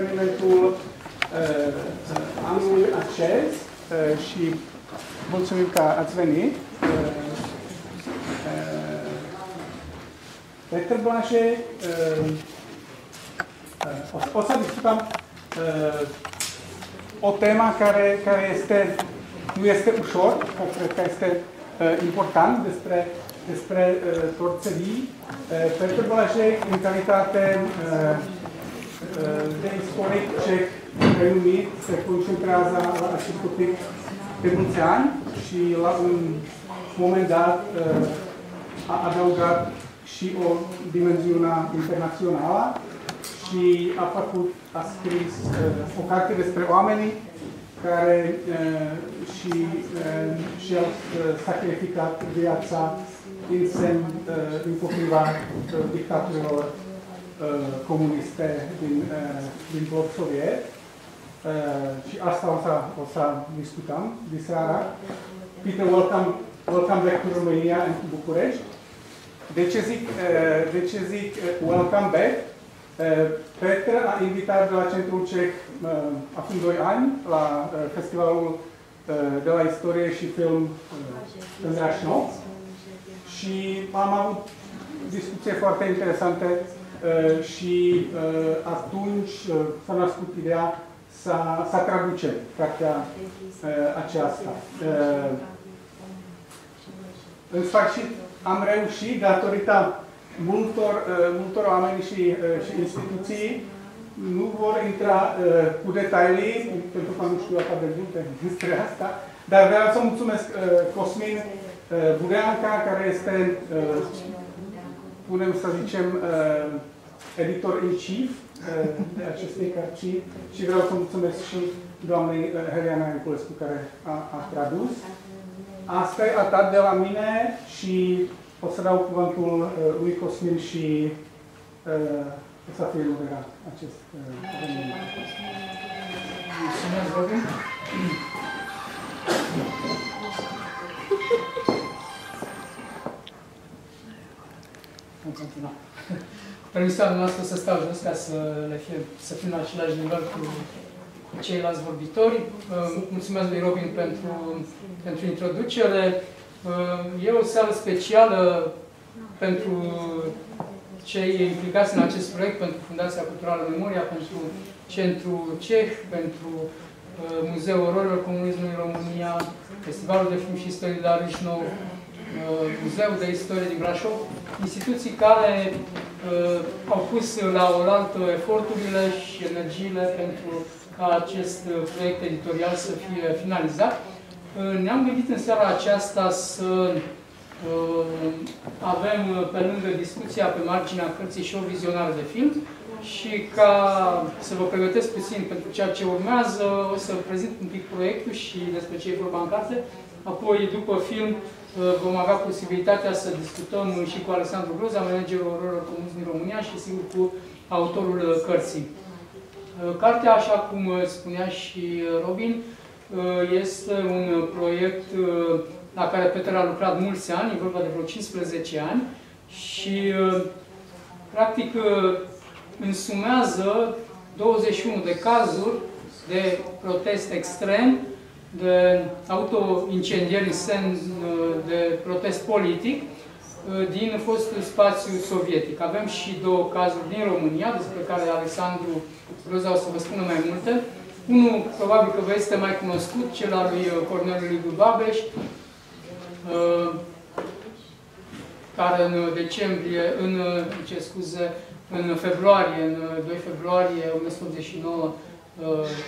evenimentul uh, anului acest uh, și mulțumim că ați venit. Uh, uh, Peter Blanche, uh, uh, o, o să discutăm uh, o temă care, care este, nu este ușor, cred că este uh, important despre despre uh, torțării. Uh, Petru Blažek, în calitate uh, uh, de istoric ceh renumit, se concentrează la acest topic de mulți ani și la un moment dat uh, a adăugat și o dimensiune internațională. Și a făcut, a scris uh, o carte despre oamenii care uh, și uh, și-au uh, sacrificat viața în semn uh, împotriva uh, dictaturilor. uh, comuniste din, uh, din bloc soviet. Uh, și asta o să, o să discutăm de seara. Peter, welcome, welcome back to Romania and to Bucharest. De ce zic, uh, de ce zic uh, welcome back? Uh, Peter a invitat de la Centrul Ceh uh, acum 2 ani la uh, festivalul uh, de la istorie și film uh, în Rașnov și am avut discuție foarte interesante uh, și uh, atunci uh, s-a născut ideea să, să traducem cartea uh, aceasta. Uh, în sfârșit am reușit, datorită multor, uh, multor oameni și, uh, și instituții, nu vor intra uh, cu detalii, pentru că nu știu atât de multe despre asta, dar vreau să mulțumesc uh, Cosmin uh, Bureanca, care este, uh, punem să zicem, uh, editor in chief uh, de acestei cărți și vreau să mulțumesc și doamnei uh, Helena Niculescu, care a, a tradus. Asta e atât de la mine și o să dau cuvântul uh, lui Cosmin și uh, o să fie moderat acest uh, eveniment. Mulțumesc, Robin. Vom continua. Cu permisiunea noastră să stau jos ca să, le fie, să fim la același nivel cu, cu ceilalți vorbitori. Uh, Mulțumesc lui Robin pentru, pentru introducere. Uh, E o seară specială pentru cei implicați în acest proiect, pentru Fundația Culturală Memoria, pentru Centru Ceh, pentru uh, Muzeul Ororilor Comunismului în România, Festivalul de Film și Istorie de la Râșnov, uh, Muzeul de Istorie din Brașov, instituții care uh, au pus la oaltă eforturile și energiile pentru ca acest uh, proiect editorial să fie finalizat. Uh, Ne-am gândit în seara aceasta să uh, avem uh, pe lângă discuția pe marginea cărții și o vizionare de film și ca să vă pregătesc puțin pentru ceea ce urmează, o să prezint un pic proiectul și despre ce e vorba în carte. Apoi, după film, uh, vom avea posibilitatea să discutăm și cu Alexandru Groza, managerul Ororilor Comunism din România și, sigur, cu autorul uh, cărții. Uh, Cartea, așa cum uh, spunea și uh, Robin, uh, este un proiect uh, la care Peter a lucrat mulți ani, e vorba de vreo 15 ani, și uh, practic uh, însumează 21 de cazuri de protest extrem, de autoincendieri în semn uh, de protest politic uh, din fostul spațiu sovietic. Avem și două cazuri din România, despre care Alexandru Groza o să vă spună mai multe. Unul, probabil că vă este mai cunoscut, cel al lui uh, Corneliu Babeș, uh, care în decembrie, în, ce scuze, în februarie, în 2 februarie 1989,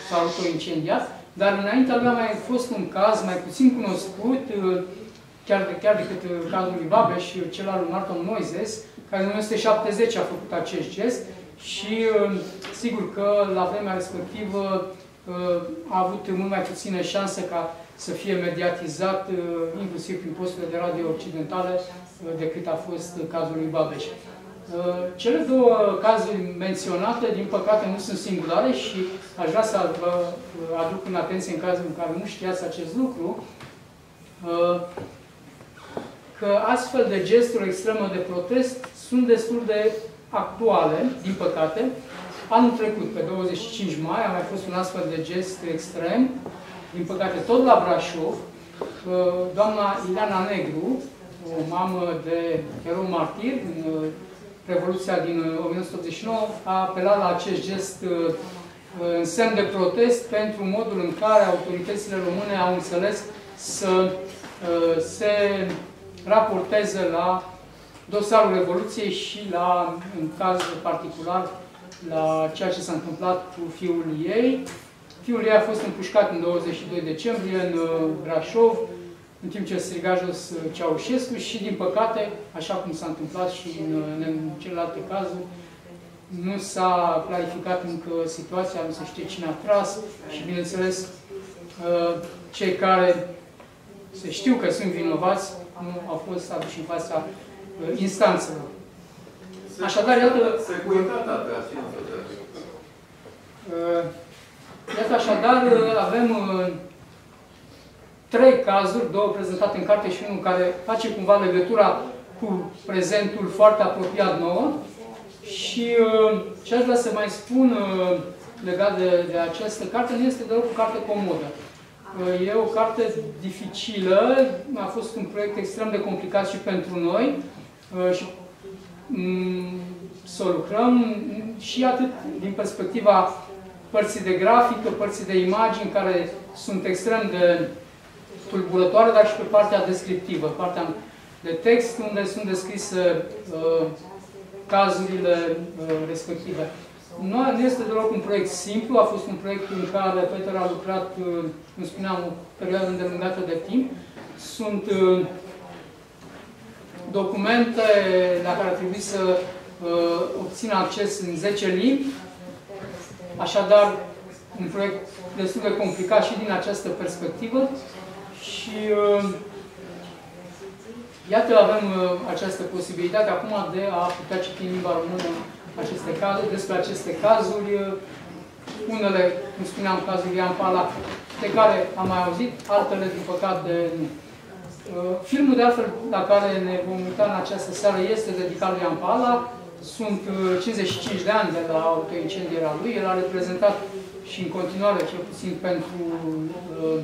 s-a autoincendiat, dar înaintea lui a mai fost un caz mai puțin cunoscut, uh, chiar, de, chiar decât uh, cazul lui Babeș, cel al lui Martin Moises, care în 1970 a făcut acest gest și uh, sigur că la vremea respectivă a avut mult mai puține șanse ca să fie mediatizat, inclusiv prin posturile de radio occidentale, decât a fost cazul lui Babeș. Cele două cazuri menționate, din păcate, nu sunt singulare și aș vrea să vă aduc în atenție în cazul în care nu știați acest lucru, că astfel de gesturi extreme de protest sunt destul de actuale, din păcate, anul trecut, pe 25 mai, a mai fost un astfel de gest extrem, din păcate tot la Brașov, doamna Ileana Negru, o mamă de erou martir în Revoluția din 1989, a apelat la acest gest în semn de protest pentru modul în care autoritățile române au înțeles să se raporteze la dosarul Revoluției și la, în caz particular, la ceea ce s-a întâmplat cu fiul ei. Fiul ei a fost împușcat în 22 decembrie în uh, Brașov, în timp ce striga jos uh, Ceaușescu și, din păcate, așa cum s-a întâmplat și în, uh, în celelalte cazuri, nu s-a clarificat încă situația, nu se știe cine a tras și, bineînțeles, cei care se știu că sunt vinovați nu au fost aduși în fața instanțelor. Așadar, iată... Securitatea uh, Iată, așadar, avem uh, trei cazuri, două prezentate în carte și unul care face cumva legătura cu prezentul foarte apropiat nouă. Și uh, ce aș vrea să mai spun legat de, de această carte, nu este doar o carte comodă. E o carte dificilă, a fost un proiect extrem de complicat și pentru noi și Mm, să lucrăm și atât din perspectiva părții de grafică, părții de imagini, care sunt extrem de tulburătoare, dar și pe partea descriptivă, partea de text, unde sunt descrise uh, cazurile uh, respective. Nu, nu este deloc un proiect simplu, a fost un proiect în care Peter a lucrat, uh, cum spuneam, o perioadă îndelungată de timp. Sunt uh, documente la care trebuie să uh, obțină acces în 10 limbi. Așadar, un proiect destul de complicat și din această perspectivă. Și uh, iată, avem uh, această posibilitate acum de a putea citi în limba română aceste cazuri, despre aceste cazuri. Uh, unele, cum spuneam, cazul Ian Pala, de care am mai auzit, altele, din păcate, nu. Uh, filmul, de altfel, la care ne vom uita în această seară, este dedicat lui Ampala. Sunt 55 uh, de ani de la autoincendierea lui. El a reprezentat și în continuare, cel puțin pentru uh,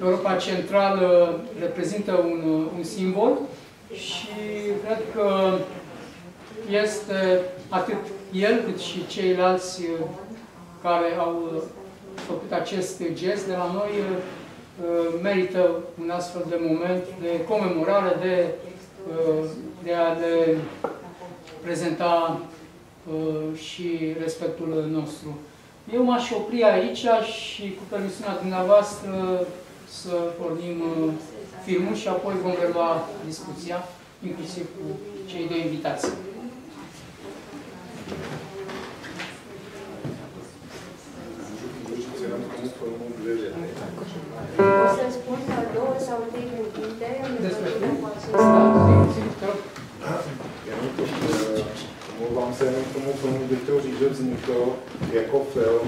Europa Centrală, reprezintă un, un simbol și cred că este atât el cât și ceilalți care au făcut acest gest de la noi Uh, merită un astfel de moment de comemorare, de, uh, de a le prezenta uh, și respectul nostru. Eu m-aș opri aici și cu permisiunea dumneavoastră să pornim filmul și apoi vom relua discuția, inclusiv cu cei doi invitații. O să spun două sau trei cuvinte în legătură cu acesta. Omlouvám se jenom k tomu filmu, bych chtěl říct, že vznikl jako film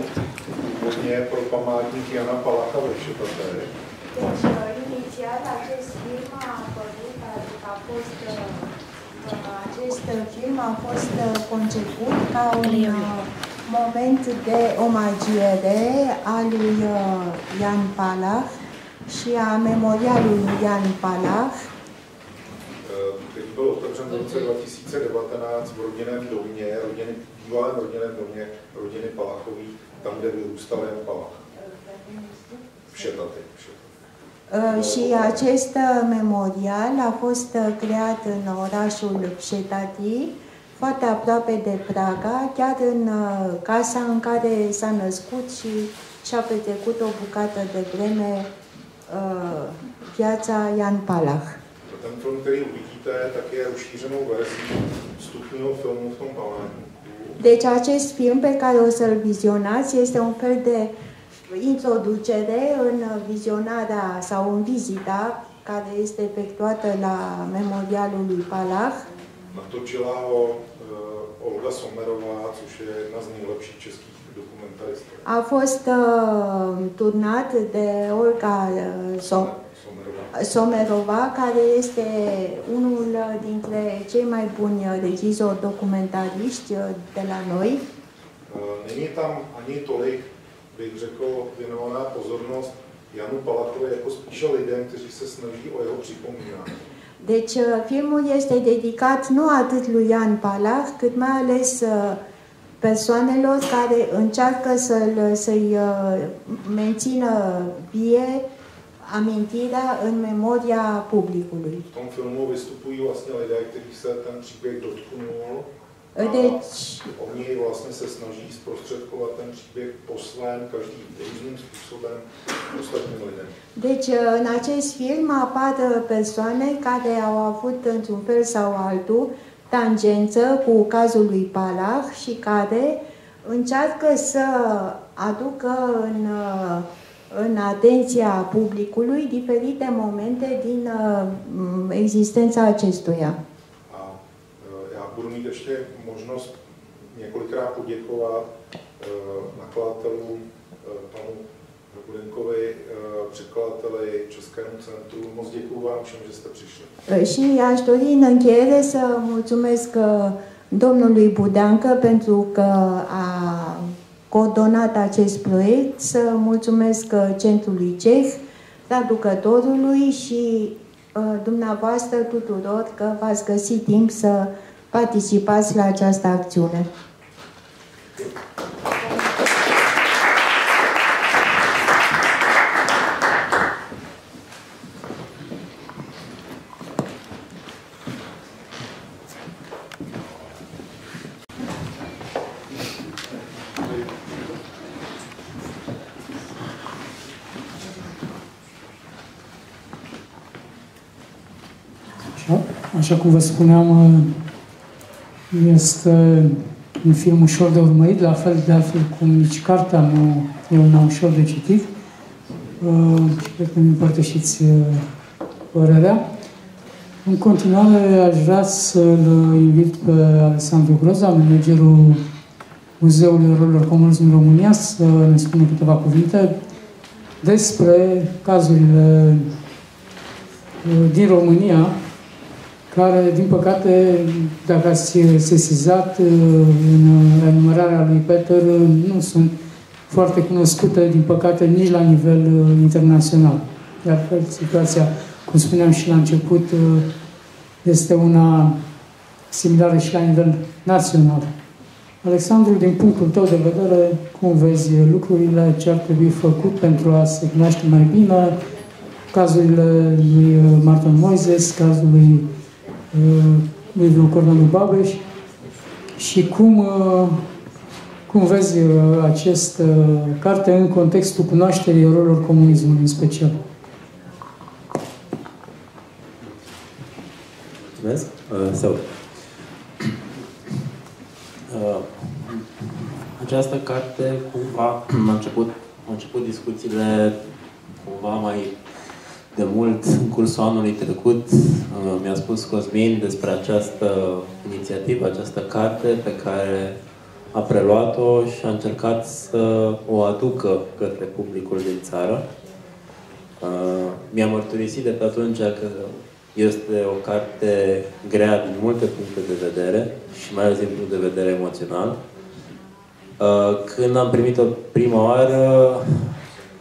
původně pro památník Jana Palacha ve Šepete. Deci, inițial, acest film a apărut, adică a fost, acest film a fost conceput ca un moment de omagiere a lui Jan Palach și a memorialului Jan Palach. Který byl otevřen v roce 2019 v rodinném domě, rodiny, bývalém rodinném domě rodiny Palachových, tam, kde vyrůstal Jan Palach. V Šetaty. Și acest memorial a fost creat în orașul Pșetati, foarte aproape de Praga, chiar în uh, casa în care s-a născut și și-a petrecut o bucată de vreme uh, viața Jan Palach. Ten film, který uvidíte, tak je rozšířenou verzí vstupního filmu v tom Deci acest film pe care o să-l vizionați este un fel de introducere în vizionarea sau în vizita care este efectuată la memorialul lui Palach. Natočila ho uh, Olga Somerová, což je jedna z nejlepších českých dokumentaristů. A fost uh, turnat de Olga uh, so Somerova, care este unul dintre cei mai buni regizori documentariști de la noi. Není tam ani tolik, bych řekl, věnovaná pozornost Janu Palachovi jako spíše lidem, kteří se snaží o jeho připomínání. Deci uh, filmul este dedicat nu atât lui Ian Palach, cât mai ales uh, persoanelor care încearcă să-l, să-i uh, mențină vie amintirea în memoria publicului. V tom filmu vystupují vlastně lidé, kteří se ten příběh dotknul Deci, Oni vlastně se snaží zprostředkovat ten příběh po svém, každý různým způsobem ostatním lidem. deci, în acest film apar persoane care au avut, într-un fel sau altul, tangență cu cazul lui Palach și care încearcă să aducă în, în atenția publicului diferite momente din uh, existența acestuia. A e, já budu mít ještě možnost několikrát poděkovat e, nakladatelům, e, panu Budenkovi, e, překladateli Českému centru. Moc děkuji vám všem, že jste přišli. Și aș dori în încheiere să mulțumesc uh, domnului Budancă pentru că a coordonat acest proiect, să mulțumesc uh, Centrului Ceh, traducătorului și uh, dumneavoastră tuturor că v-ați găsit timp să participați la această acțiune. Așa, așa cum vă spuneam, este un film ușor de urmărit, la fel de altfel cum nici cartea nu e una ușor de citit. Uh, și cred că îmi împărtășiți uh, părerea. În continuare, aș vrea să-l invit pe Alexandru Groza, managerul Muzeului Rolurilor Comunism în România, să ne spună câteva cuvinte despre cazurile uh, din România, care, din păcate, dacă ați sesizat uh, în enumerarea lui Peter, uh, nu sunt foarte cunoscute, din păcate, nici la nivel uh, internațional. Iar situația, cum spuneam și la început, este una similară și la nivel național. Alexandru, din punctul tău de vedere, cum vezi lucrurile, ce ar trebui făcut pentru a se cunoaște mai bine cazurile lui Martin Moises, cazul lui lui Corneliu Babeș și cum, cum vezi acest carte în contextul cunoașterii erorilor comunismului în special? Mulțumesc. Uh, sau. Uh, această carte cumva a început, a început discuțiile cumva mai de mult, în cursul anului trecut, uh, mi-a spus Cosmin despre această inițiativă, această carte pe care a preluat-o și a încercat să o aducă către publicul din țară. Uh, mi-a mărturisit de pe atunci că este o carte grea din multe puncte de vedere și mai ales din punct de vedere emoțional. Uh, când am primit-o prima oară,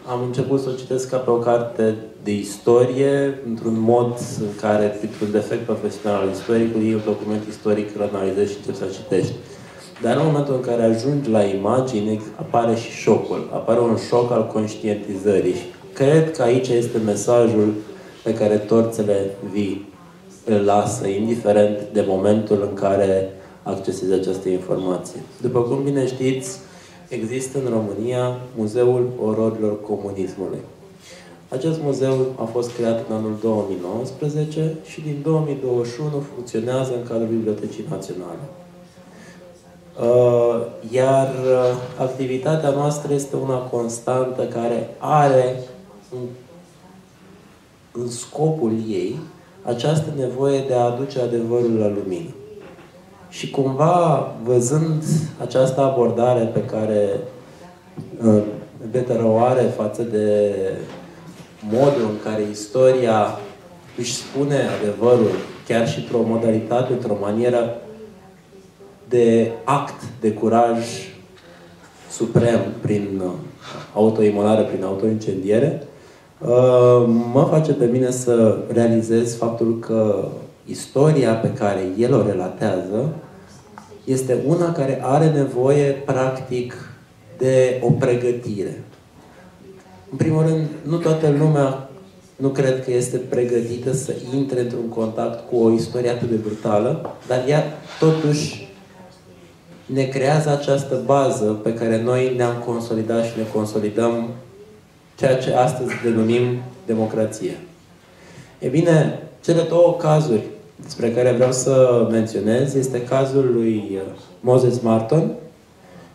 am început să o citesc ca pe o carte de istorie, într-un mod în care, printr-un defect profesional al istoricului, e un document istoric, îl analizezi și începi să citești. Dar în momentul în care ajungi la imagini, apare și șocul. Apare un șoc al conștientizării. Și cred că aici este mesajul pe care torțele vii îl lasă, indiferent de momentul în care accesezi această informație. După cum bine știți, există în România Muzeul Ororilor Comunismului. Acest muzeu a fost creat în anul 2019 și din 2021 funcționează în cadrul Bibliotecii Naționale. Uh, iar uh, activitatea noastră este una constantă care are în, în scopul ei această nevoie de a aduce adevărul la lumină. Și cumva, văzând această abordare pe care uh, Better o are față de modul în care istoria își spune adevărul, chiar și într-o modalitate, într-o manieră de act, de curaj suprem prin uh, autoimolare, prin autoincendiere, uh, mă face pe mine să realizez faptul că istoria pe care el o relatează este una care are nevoie, practic, de o pregătire. În primul rând, nu toată lumea nu cred că este pregătită să intre într-un contact cu o istorie atât de brutală, dar ea totuși ne creează această bază pe care noi ne-am consolidat și ne consolidăm ceea ce astăzi denumim democrație. E bine, cele două cazuri despre care vreau să menționez este cazul lui uh, Moses Martin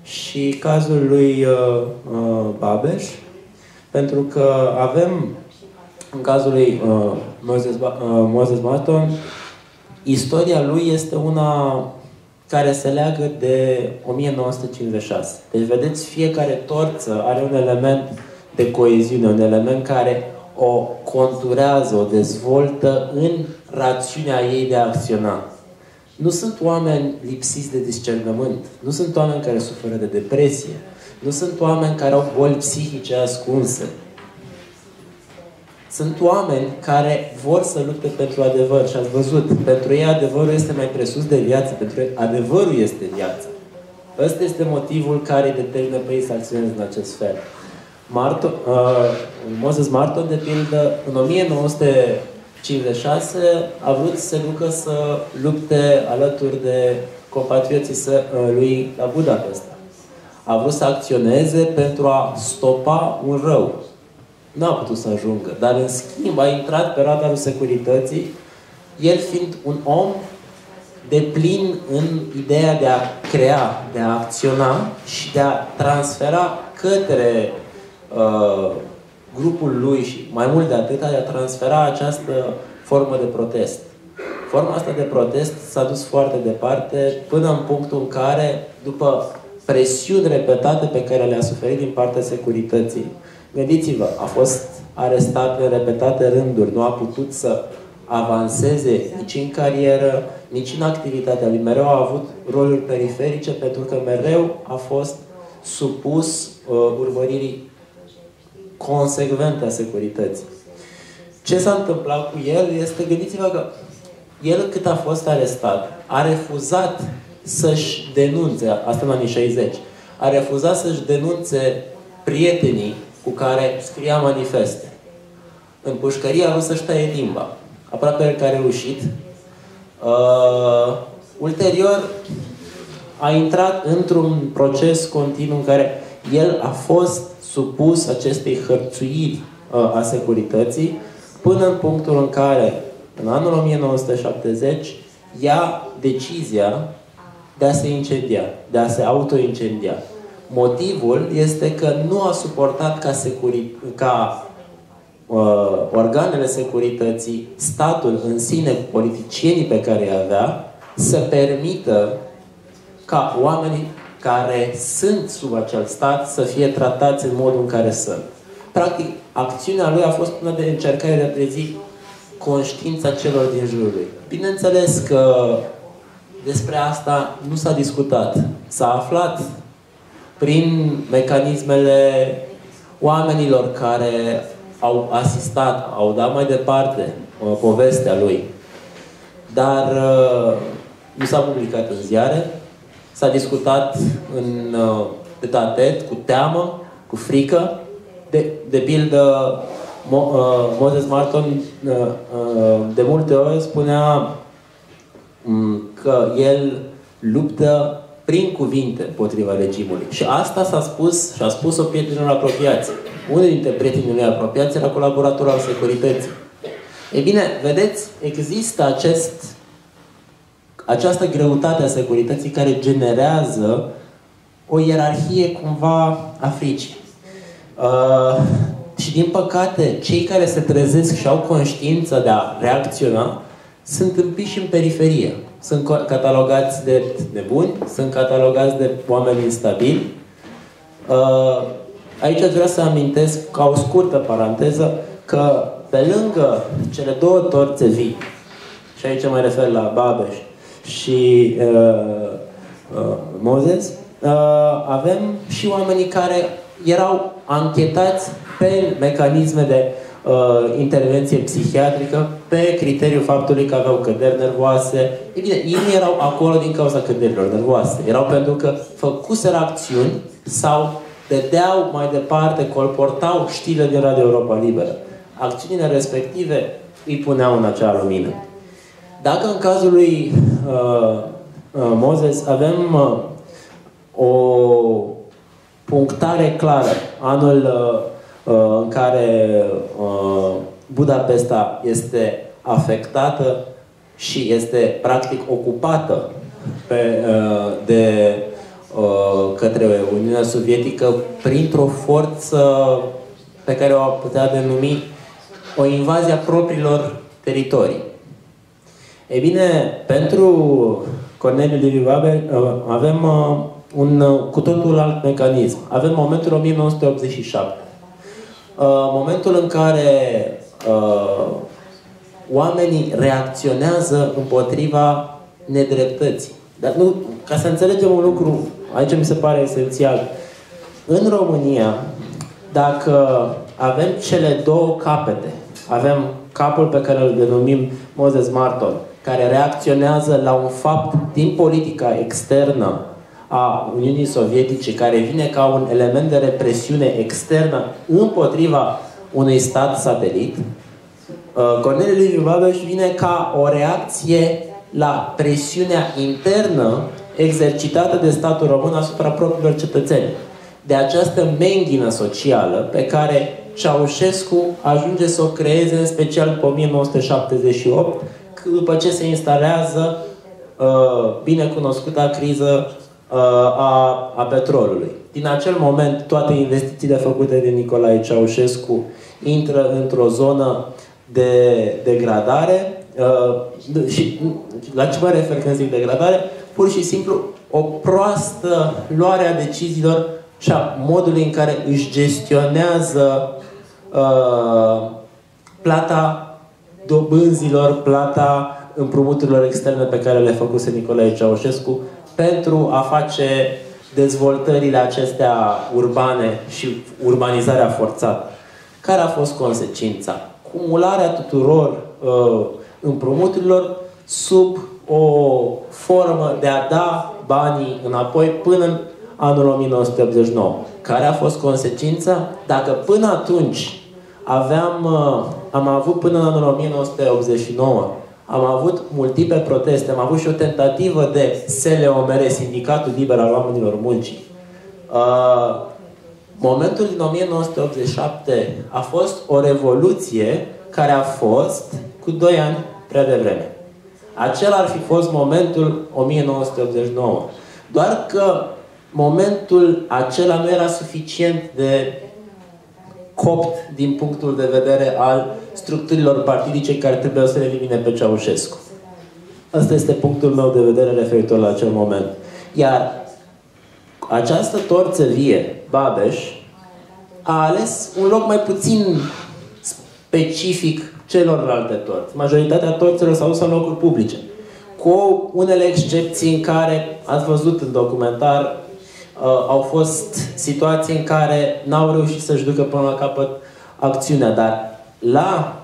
și cazul lui uh, uh, Babeș, pentru că avem în cazul lui uh, Moses, uh, Moses Martin, istoria lui este una care se leagă de 1956. Deci, vedeți, fiecare torță are un element de coeziune, un element care o conturează, o dezvoltă în rațiunea ei de a acționa. Nu sunt oameni lipsiți de discernământ, nu sunt oameni care suferă de depresie, nu sunt oameni care au boli psihice ascunse. Sunt oameni care vor să lupte pentru adevăr și ați văzut, pentru ei adevărul este mai presus de viață, pentru ei adevărul este viața. Ăsta este motivul care îi determină pe ei să acționeze în acest fel. Marto, uh, Moses Martin, de pildă, în 1956 a vrut să se ducă să lupte alături de compatrioții uh, lui la Budapesta. A vrut să acționeze pentru a stopa un rău. Nu a putut să ajungă, dar în schimb a intrat pe radarul securității, el fiind un om de plin în ideea de a crea, de a acționa și de a transfera către uh, grupul lui și mai mult de atât de a transfera această formă de protest. Forma asta de protest s-a dus foarte departe până în punctul în care, după presiuni repetate pe care le-a suferit din partea securității, gândiți-vă, a fost arestat în repetate rânduri, nu a putut să avanseze nici în carieră, nici în activitatea lui. Mereu a avut roluri periferice pentru că mereu a fost supus uh, urmăririi consecvente a securității. Ce s-a întâmplat cu el este, gândiți-vă că el cât a fost arestat, a refuzat să-și denunțe, asta în anii 60, a refuzat să-și denunțe prietenii cu care scria manifeste. În pușcărie a vrut să-și taie limba. Aproape că a reușit. Uh, ulterior, a intrat într-un proces continuu în care el a fost supus acestei hărțuiri uh, a securității, până în punctul în care, în anul 1970, ia decizia de a se incendia, de a se autoincendia. Motivul este că nu a suportat ca, securi... ca uh, organele securității, statul în sine, politicienii pe care îi avea, să permită ca oamenii care sunt sub acel stat să fie tratați în modul în care sunt. Practic, acțiunea lui a fost una de încercare de a trezi conștiința celor din jurul lui. Bineînțeles că despre asta nu s-a discutat. S-a aflat prin mecanismele oamenilor care au asistat, au dat mai departe uh, povestea lui. Dar uh, nu s-a publicat în ziare, s-a discutat în uh, tatet, cu teamă, cu frică. De, de pildă, Mo, uh, Moses Martin uh, uh, de multe ori spunea um, că el luptă prin cuvinte potriva regimului. Și asta s-a spus și a spus-o prietenilor apropiați. Unul dintre prietenii lui apropiați era colaborator al securității. Ei bine, vedeți, există acest această greutate a securității care generează o ierarhie cumva a fricii. Uh, și din păcate, cei care se trezesc și au conștiință de a reacționa sunt împiși în periferie. Sunt catalogați de nebuni, sunt catalogați de oameni instabili. Uh, aici aș vrea să amintesc, ca o scurtă paranteză, că pe lângă cele două torțe vii, și aici mă refer la Babeș și uh, uh, Moses, uh, avem și oamenii care erau anchetați pe mecanisme de uh, intervenție psihiatrică, pe criteriul faptului că aveau căderi nervoase. E bine, ei nu erau acolo din cauza căderilor nervoase. Erau pentru că făcuseră acțiuni sau dădeau mai departe, colportau știrile din Radio Europa Liberă. Acțiunile respective îi puneau în acea lumină. Dacă în cazul lui uh, uh, Moses avem uh, o punctare clară, anul uh, uh, în care uh, Budapesta este afectată și este practic ocupată pe, uh, de uh, către Uniunea Sovietică printr-o forță pe care o putea denumi o invazie a propriilor teritorii. Ei bine, pentru Corneliu Liviu Babel uh, avem uh, un uh, cu totul alt mecanism. Avem momentul 1987. Momentul în care oamenii reacționează împotriva nedreptății. Dar nu, ca să înțelegem un lucru, aici mi se pare esențial. În România, dacă avem cele două capete, avem capul pe care îl denumim Moses Marton, care reacționează la un fapt din politica externă a Uniunii Sovietice, care vine ca un element de represiune externă împotriva unui stat satelit, uh, Corneliu Liviu Babeș vine ca o reacție la presiunea internă exercitată de statul român asupra propriilor cetățeni. De această menghină socială pe care Ceaușescu ajunge să o creeze în special pe 1978, după ce se instalează uh, binecunoscuta criză uh, a, a petrolului. Din acel moment, toate investițiile făcute de Nicolae Ceaușescu intră într-o zonă de degradare. Uh, și la ce mă refer când zic degradare? Pur și simplu o proastă luare a deciziilor și a modului în care își gestionează uh, plata dobânzilor, plata împrumuturilor externe pe care le făcuse Nicolae Ceaușescu pentru a face dezvoltările acestea urbane și urbanizarea forțată. Care a fost consecința? Cumularea tuturor uh, împrumuturilor sub o formă de a da banii înapoi până în anul 1989. Care a fost consecința? Dacă până atunci aveam, uh, am avut până în anul 1989, am avut multiple proteste, am avut și o tentativă de SLOMR, Sindicatul Liber al Oamenilor Muncii. Uh, momentul din 1987 a fost o revoluție care a fost cu 2 ani prea devreme. Acela ar fi fost momentul 1989. Doar că momentul acela nu era suficient de copt din punctul de vedere al structurilor partidice care trebuie să le elimine pe Ceaușescu. Asta este punctul meu de vedere referitor la acel moment. Iar această torță vie, Babeș, a ales un loc mai puțin specific celorlalte torți. Majoritatea torțelor s-au dus în locuri publice. Cu unele excepții în care, ați văzut în documentar, uh, au fost situații în care n-au reușit să-și ducă până la capăt acțiunea, dar la,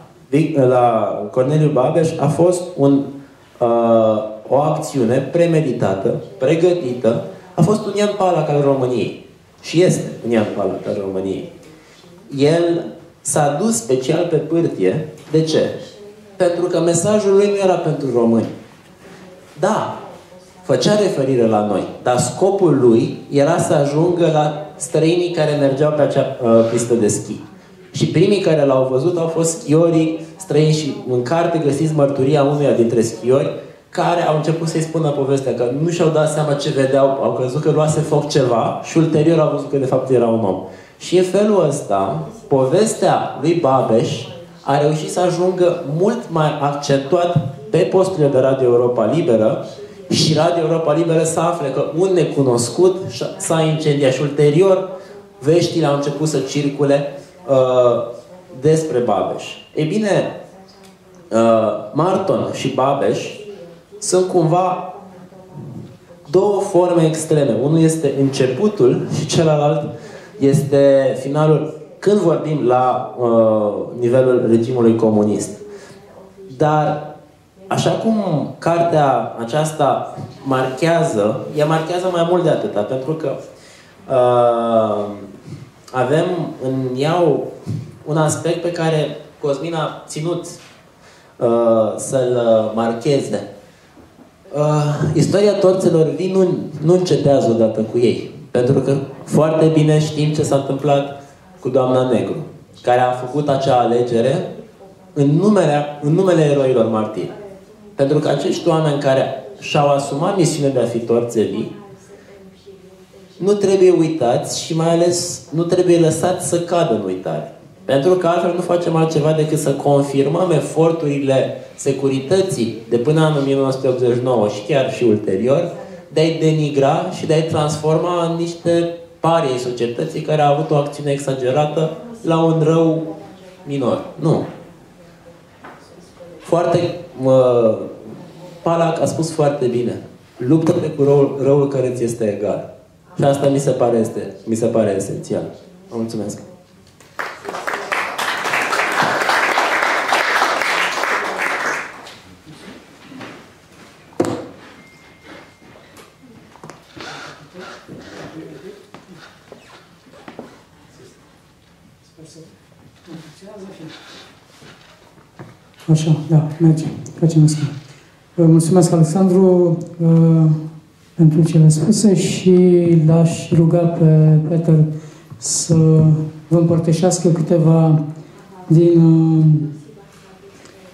la Corneliu Babeș a fost un, uh, o acțiune premeditată, pregătită, a fost un Ian Palac al României. Și este un Ian Palac al României. El s-a dus special pe pârtie. De ce? Pentru că mesajul lui nu era pentru români. Da, făcea referire la noi, dar scopul lui era să ajungă la străinii care mergeau pe acea uh, pistă de schi. Și primii care l-au văzut au fost schiorii străini și în carte găsiți mărturia unuia dintre schiori care au început să-i spună povestea, că nu și-au dat seama ce vedeau, au crezut că luase foc ceva și ulterior au văzut că de fapt era un om. Și în felul ăsta, povestea lui Babeș a reușit să ajungă mult mai accentuat pe posturile de Radio Europa Liberă și Radio Europa Liberă să afle că un necunoscut s-a incendiat și ulterior veștile au început să circule uh, despre Babeș. Ei bine, uh, Marton și Babeș sunt cumva două forme extreme. Unul este începutul și celălalt este finalul când vorbim la uh, nivelul regimului comunist. Dar așa cum cartea aceasta marchează, ea marchează mai mult de atâta, pentru că uh, avem în ea un aspect pe care Cosmin a ținut uh, să-l marcheze. Uh, istoria torțelor vii nu, nu încetează odată cu ei. Pentru că foarte bine știm ce s-a întâmplat cu doamna Negru, care a făcut acea alegere în numele, în numele eroilor martiri. Pentru că acești oameni care și-au asumat misiunea de a fi torțelii, nu trebuie uitați și mai ales nu trebuie lăsați să cadă în uitare. Pentru că altfel nu facem altceva decât să confirmăm eforturile securității de până în 1989 și chiar și ulterior, de a-i denigra și de a-i transforma în niște pari ai societății care au avut o acțiune exagerată la un rău minor. Nu. Foarte... Mă, Palac a spus foarte bine. Luptă-te cu răul, răul care ți este egal. Și asta mi se pare, este, mi se pare esențial. Vă mulțumesc. Așa, da, merge. Facem asta. Mulțumesc, Alexandru, uh, pentru cele spuse și l-aș ruga pe Peter să vă împărtășească câteva din uh,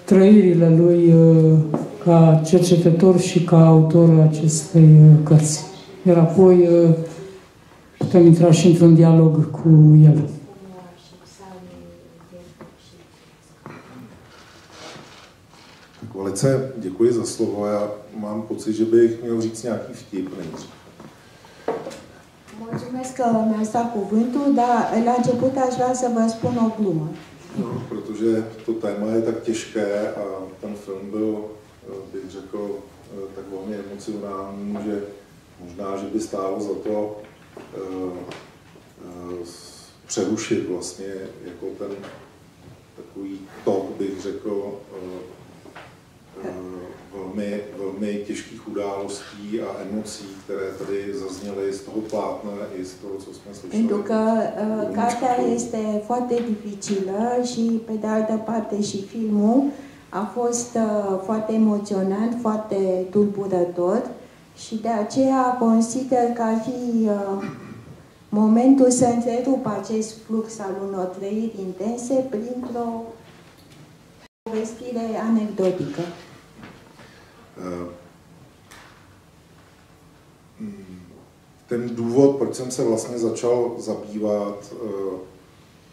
trăirile lui uh, ca cercetător și ca autor acestei cărți. Iar apoi putem intra și într-un dialog cu el. Velice děkuji za slovo. Já mám pocit, že bych měl říct nějaký vtip nejdřív. Mulțumesc că mi-a stat cuvântul, dar la început aș vrea să vă spun o glumă. No, protože to téma je tak těžké a ten film byl, bych řekl, tak velmi emocionální, že možná, že by stálo za to uh, uh, přerušit vlastně jako ten takový tok, bych řekl, uh, velmi, velmi těžkých událostí a emocí, které tady zazněly z toho plátna i z toho, co jsme slyšeli. Pentru că uh, cartea este foarte dificilă și, pe de altă parte, și filmul a fost uh, foarte emoționant, foarte tulburător și de aceea consider că ar fi uh, momentul să întrerup acest flux al unor trăiri intense printr-o povestire anecdotică. Eh, mm, ten důvod, proč jsem se vlastně začal zabývat eh,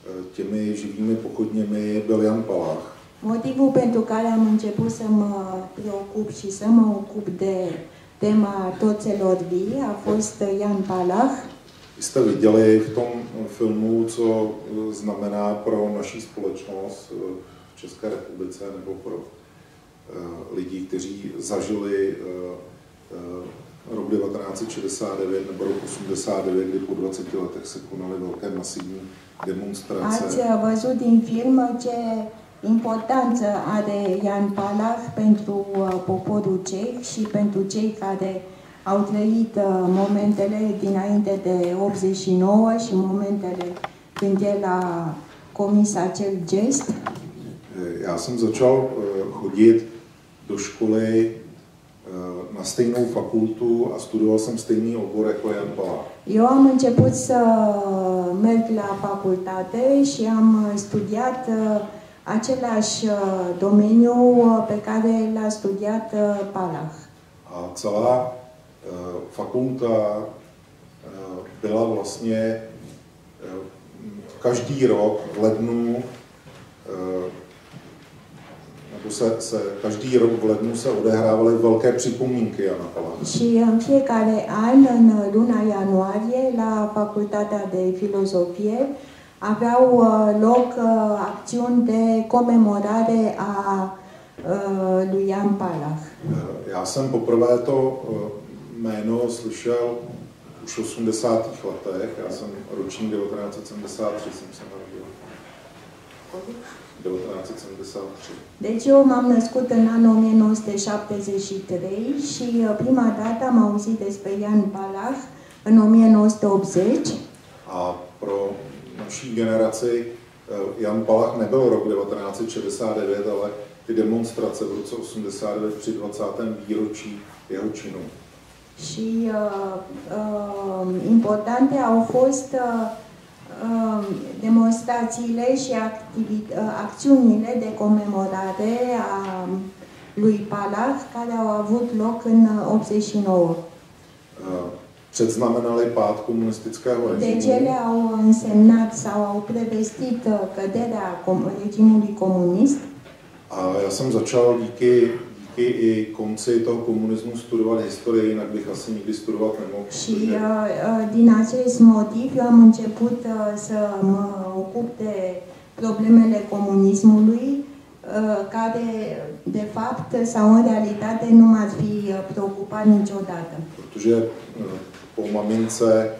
eh, těmi živými pochodněmi, byl Jan Palach. Motivul pentru care am început să mă preocup și să mă ocup de tema toțelor vii a fost Jan Palach. Jste viděli v tom filmu, co znamená pro naší společnost v České republice nebo pro Eh, lidí, kteří zažili eh, eh, rok 1969 nebo rok 89, kdy po 20 letech se konaly velké masivní demonstrace. Ați văzut din film ce importanță are Jan Palach pentru poporul ceh și pentru cei care au trăit momentele dinainte de 89 și momentele când el a comis acel gest. Já jsem začal chodit do školy eh, na stejnou fakultu a studoval jsem stejný obor jako Jan Palach. Eu am început să merg la facultate și am studiat eh, același eh, domeniu pe care l-a studiat Palach. A celá fakulta byla vlastně každý rok v lednu nebo se, se každý rok v lednu se odehrávaly velké připomínky Jana Palána. Și în fiecare an, în luna ianuarie, la Facultatea de Filozofie, aveau uh, loc uh, acțiuni de comemorare a uh, lui Jan Palach. Já jsem poprvé to jméno slyšel už v 80. letech. Já jsem ročník 1973 jsem se narodil. 1973. Deci eu m-am născut în anul 1973 și uh, prima dată am auzit despre Ian Palach în 1980 A pro naší generaci eh, Jan Palach nebyl rok 1969, ale ty demonstrace v roce 89 při 20. výročí jeho činu. și uh, uh, importante au fost uh, uh, demonstrațiile și activi- uh, acțiunile de comemorare a lui Palach care au avut loc în uh, 89. Eh, Předznamenali pád komunistického Deci ele režimu au însemnat sau au prevestit uh, căderea com- regimului comunist a já jsem začal díky, díky i konci toho komunismu studovat historii, jinak bych asi nikdy studovat nemohl. și protože- uh, uh, din acest motiv eu am început uh, să mă ocup de problemele comunismului care de fapt sau în realitate nu m-ar fi preocupat niciodată. protože po mamince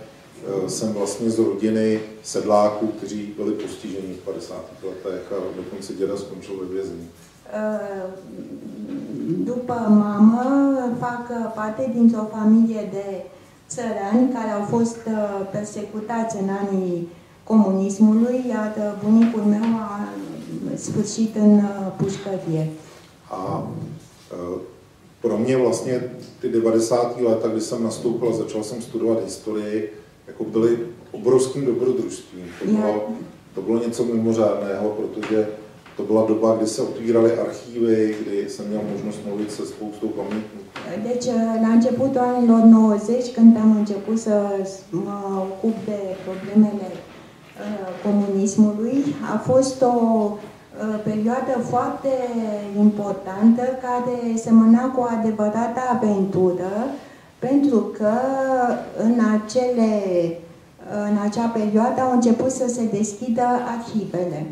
jsem vlastně z rodiny sedláků, kteří byli postiženi v 50. letech a dokonce děda skončil ve vězení. Uh, După mamă fac parte dintr-o familie de țărani care au fost uh, persecutați în anii comunismului, iar bunicul meu a sfârșit în uh, pușcărie. A eh, pro mě vlastně ty 90. léta, kdy jsem nastoupil a začal jsem studovat historii, jako byly obrovským dobrodružstvím. To bylo, to bylo něco mimořádného, protože to byla doba, kdy se otvíraly archívy, kdy jsem měl možnost mluvit se spoustou pamětníků. Deci, uh, la începutul anilor 90, când am început să mă ocup de problemele uh, comunismului, a fost o uh, perioadă foarte importantă care semăna cu o adevărată aventură, pentru că în, acele, în acea perioadă au început să se deschidă arhivele.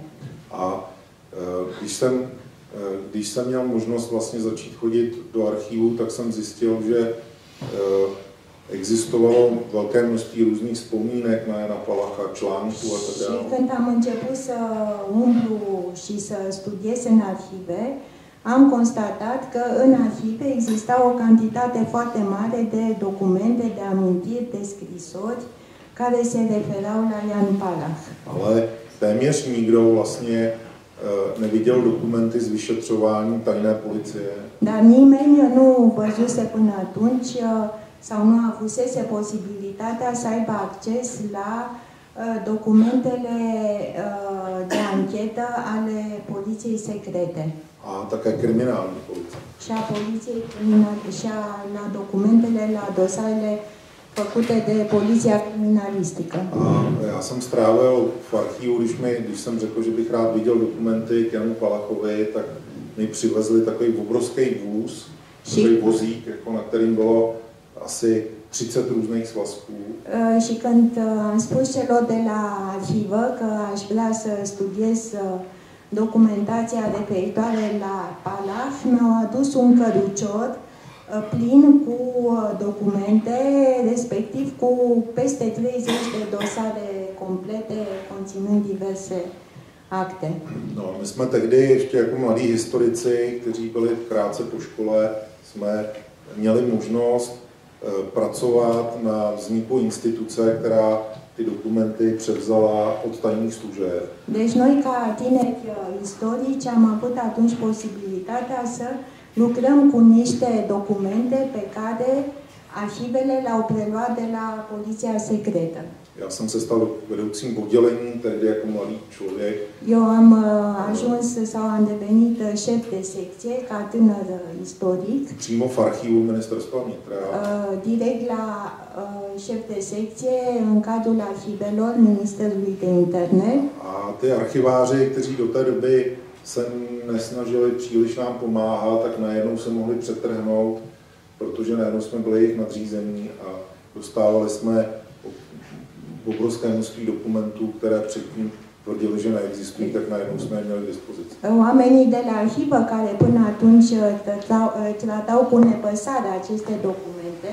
A eh, když jsem, eh, když jsem měl možnost vlastně začít chodit do archivu, tak jsem zjistil, že eh, existovalo velké množství různých vzpomínek na Jana Palacha, článků a tak Și dále. când am început să umblu și să studiez în arhive, am constatat că în arhive exista o cantitate foarte mare de documente, de amintiri, de scrisori care se referau la Jan Palach. Ale téměř nikdo vlastně eh, neviděl dokumenty z vyšetřování tajné policie. Dar nimeni nu văzuse până atunci uh, sau nu avusese posibilitatea să aibă acces la uh, documentele uh, de anchetă ale poliției secrete. a také kriminální policie. și a poliției criminale și a, la documentele, la dosarele făcute de criminalistică. A já jsem strávil v archivu, když, mi, když jsem řekl, že bych rád viděl dokumenty k Janu Palachovi, tak mi přivezli takový obrovský vůz, takový vozík, jako na kterým bylo asi 30 různých svazků. Uh, Și când uh, am spus celor de la arhivă că aș vrea să studiez uh, documentația referitoare la Palach, mi-au adus un cărucior plin cu uh, documente, respectiv cu peste 30 de dosare complete conținând diverse acte. No, my jsme tehdy ještě jako mladí historici, kteří byli krátce po škole, jsme měli možnost eh, pracovat na vzniku instituce, která ty dokumenty převzala od tajných služeb. Deci noi, ca tineri istorici, am avut atunci posibilitatea să lucrăm cu niște documente pe care arhivele le-au preluat de la Poliția Secretă. Já jsem se stal vedoucím oddělení tehdy jako mladý člověk Eu am uh, ajuns sau am devenit uh, șef de secție ca tânăr uh, istoric, přímo v archivu ministerstva vnitra. uh, direct la uh, șef de secție în cadrul arhivelor Ministerului de Interne. A ty archiváři, kteří do té doby se nesnažili příliš nám pomáhat, tak najednou se mohli přetrhnout, protože najednou jsme byli jejich nadřízení a dostávali jsme obrovské množství dokumentů, které předtím tvrdili, že neexistují, tak najednou jsme je měli k dispozici. Oamenii de la arhivă care până atunci uh, tratau, tratau cu nepăsare aceste documente,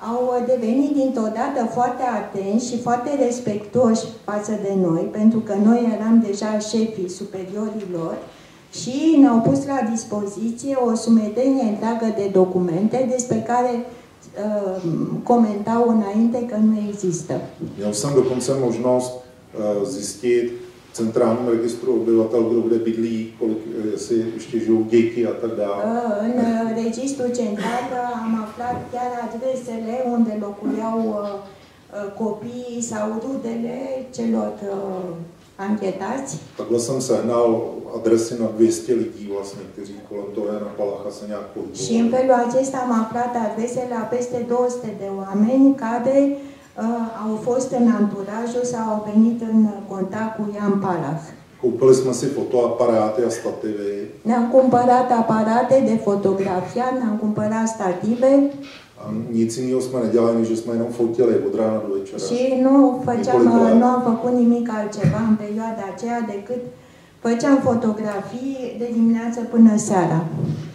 au devenit dintr-o dată foarte atenți și foarte respectuoși față de noi, pentru că noi eram deja șefii superiorilor și ne-au pus la dispoziție o sumedenie întreagă de documente despre care uh, comentau înainte că nu există. Měl jsem dokonce možnost uh, zjistit v centrálním registru obyvatel, kdo kde bydlí, kolik, eh, jestli ještě žijou děti a tak dále. Uh, În uh, registrul central uh, am aflat chiar adresele unde locuiau uh, uh, copiii sau rudele celor uh, anchetați. Takhle jsem sehnal adresy na 200 lidí vlastně, kteří kolem toho Jana Palacha se nějak Și în pohybovali. felul acesta am aflat adresele la peste 200 de oameni care uh, au fost în anturajul sau au venit în contact cu Ian Palach. Koupili jsme si fotoaparáty a stativy Ne-am cumpărat aparate de fotografiat, ne-am cumpărat stative a nic jiného jsme nedělali, než že jsme jenom fotili od rána do večera. și nu, făceam, Nicole Bolan. nu am făcut nimic altceva în perioada aceea decât făceam fotografii de dimineață până seara.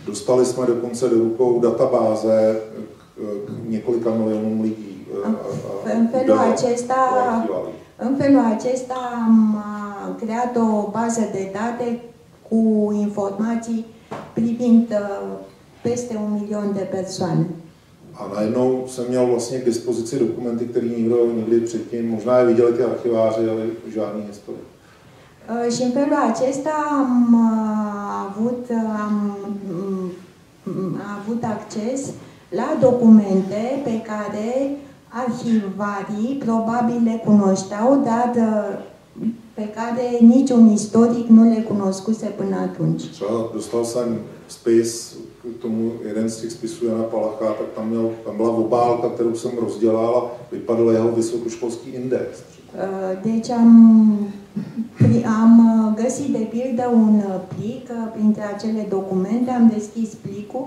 Dostali jsme dokonce do rukou databáze k, k několika milionům lidí. eh, a- a- În felul údaje acesta, o archivali. în felul acesta am uh, creat o bază de date cu informații privind uh, peste un milion de persoane. A najednou jsem měl vlastně k dispozici dokumenty, které nikdo nikdy předtím, možná je viděli ty archiváři, ale žádný historik. Uh, Și în felul acesta am uh, avut, uh, am, mm, am avut acces la documente pe care arhivarii probabil le cunoșteau, dar uh, pe care niciun istoric nu le cunoscuse până atunci. Třeba dostal jsem spis k tomu, jeden z těch spisů Jana Palacha, tak tam, měl, tam byla obálka, kterou jsem rozdělal a vypadl jeho vysokoškolský index. Uh, Deci am, am uh, găsit de pildă un uh, plic uh, printre acele documente, am deschis plicul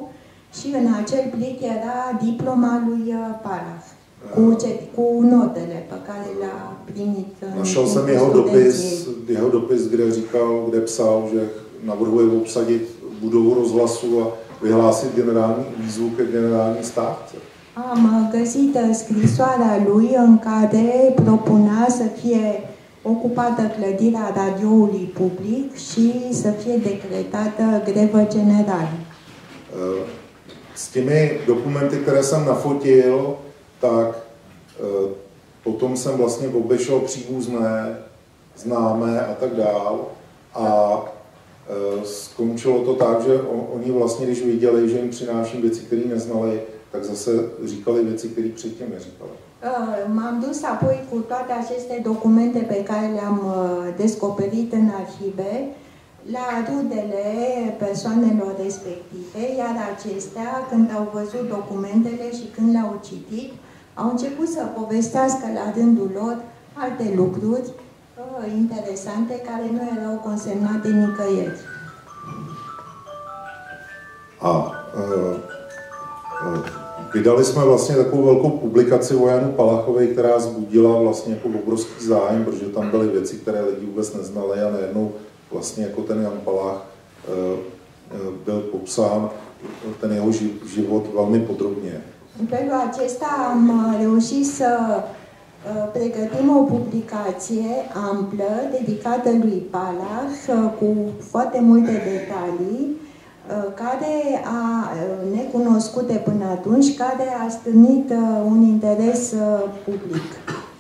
și în acel plic era diploma lui uh, Palach cu, ce, cu notele pe care le-a primit în Našel jsem jeho dopis, jeho dopis, kde říkal, kde psal, že navrhuje obsadit budovu rozhlasu a vyhlásit generální výzvu ke generální stávce. Am găsit scrisoarea lui în care propunea să fie ocupată clădirea radioului public și să fie decretată grevă generală. Eh, S těmi dokumenty, které jsem nafotil, tak eh, potom jsem vlastně obešel příbuzné, známé a tak dál. A eh, skončilo to tak, že o- oni vlastně, když viděli, že jim přináším věci, které neznali, tak zase říkali věci, které předtím neříkali. Uh, M-am dus apoi cu toate aceste documente pe care le-am uh, descoperit în arhive la rudele persoanelor respective, iar acestea, când au văzut documentele și când le-au citit, au început să povestească la rândul lor alte lucruri uh, interesante care nu erau consemnate nicăieri. A eh, eh, vydali jsme vlastně takovou velkou publikaci o Janu Palachovi, která zbudila vlastně jako obrovský zájem, protože tam byly věci, které lidi vůbec neznali a najednou vlastně jako ten Jan Palach eh, byl popsán ten jeho ži- život velmi podrobně. În felul acesta am reușit să pregătim o publicație amplă dedicată lui Palach uh, cu foarte multe detalii uh, care a uh, necunoscute până atunci, care a stârnit uh, un interes uh, public.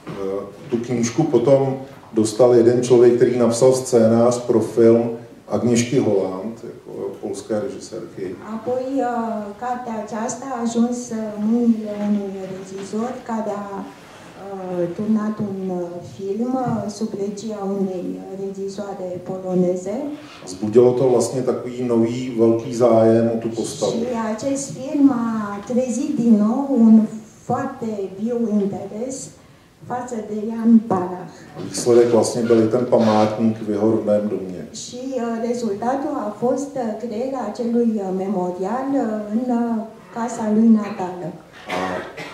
Eh, Tu knížku potom dostal jeden člověk, který napsal scénář pro film Agněšky Holland, jako polské režisérky. Apoi, uh, cartea aceasta a ajuns uh, în mâinile unui regizor care a uh, turnat un uh, film uh, sub regia unei regizoare poloneze Zbudilo to vlastně takový nový velký zájem o tu postavu. și acest film a trezit din nou un foarte viu interes față de Jan Palach. Výsledek vlastně byl i ten památník v jeho rodném domě. Și uh, rezultatul a fost uh, crearea acelui uh, memorial uh, în uh, casa lui natală. A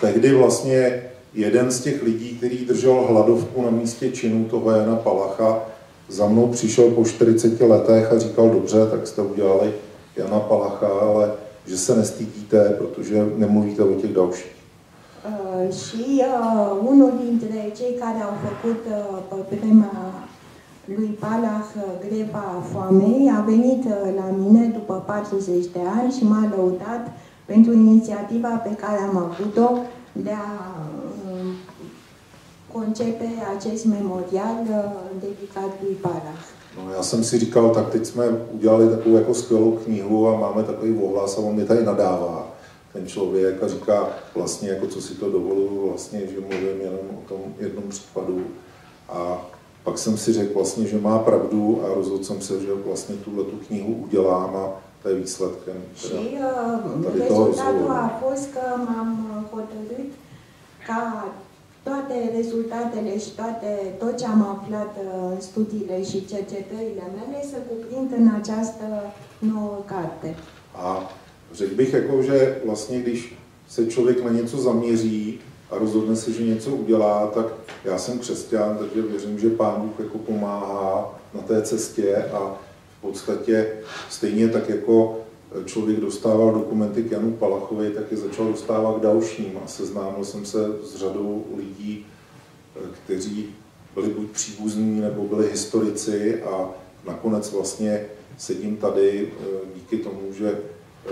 tehdy vlastně jeden z těch lidí, který držel hladovku na místě činu toho Jana Palacha, za mnou přišel po 40 letech a říkal, dobře, tak jste udělali Jana Palacha, ale že se nestydíte, protože nemluvíte o těch dalších. Și uh, unul dintre cei care au făcut uh, pe vremea lui Palah greva foamei a venit uh, la mine după 40 de ani și m-a lăudat pentru inițiativa pe care am avut-o de a concepe acest memorial dedicat lui Palah. No, já jsem si říkal, tak teď jsme udělali takovou jako skvělou knihu a máme takový ohlas a on mi tady nadává ten člověk a říká vlastně, jako co si to dovoluju, vlastně, že mluvím jenom o tom jednom případu. A pak jsem si řekl vlastně, že má pravdu a rozhodl jsem se, že vlastně tuhle tu knihu udělám a to je výsledkem. Teda, și uh, rezultatul a fost că m-am hotărât ca toate rezultatele și toate, tot ce am aflat uh, în studiile și cercetările mele să cuprind în această nouă carte. A řekl bych, jako, že vlastně, když se člověk na něco zaměří a rozhodne se, že něco udělá, tak já jsem křesťan, takže věřím, že Pán Bůh jako pomáhá na té cestě a v podstatě stejně tak jako člověk dostával dokumenty k Janu Palachovi, tak je začal dostávat k dalším a seznámil jsem se s řadou lidí, kteří byli buď příbuzní nebo byli historici a nakonec vlastně sedím tady díky tomu, že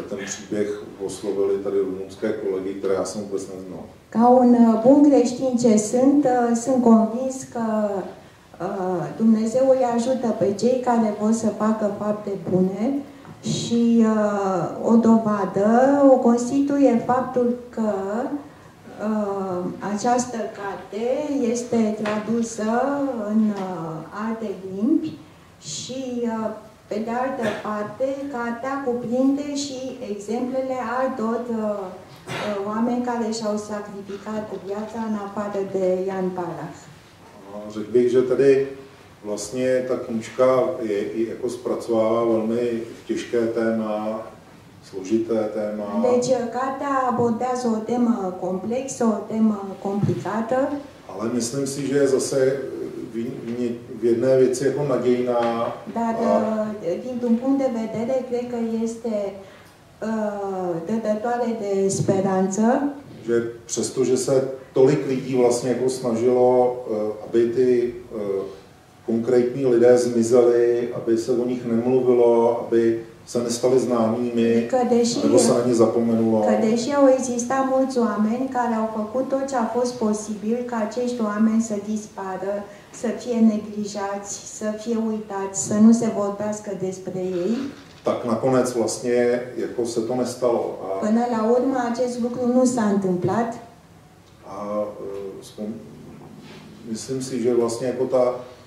ten příběh oslovili tady rumunské kolegy, které já jsem vůbec neznal. Ca un uh, bun creștin ce sunt, sunt convins că Dumnezeu îi ajută pe cei care vor să facă fapte bune și o dovadă o constituie faptul că această carte este tradusă în alte limbi și pe de altă parte, cartea cuprinde și exemplele altor uh, uh, oameni care și-au sacrificat viața în afară de Jan Palach. Řekl bych, že tady vlastně ta knížka je i jako zpracovává velmi těžké téma, složité téma. Deci, cartea abordează o temă complexă, o temă complicată. Ale myslím si, že zase v jedné věci jako nadějná. Dar a... dintr-un punct de vedere, cred că este uh, dătătoare de speranță. Že přestože se tolik lidí vlastně jako snažilo, uh, aby ty uh, konkrétní lidé zmizeli, aby se o nich nemluvilo, aby se nestali známými, nebo se na ně zapomenulo. Că deși au existat mulți oameni care au făcut tot ce a fost posibil ca acești oameni să dispară, să fie neglijați, să fie uitați, să nu se vorbească despre ei. Tak nakonec vlastně jako se to nestalo. A, Până la urmă acest lucru nu s-a întâmplat. A uh, myslím si, že vlastně jako ta,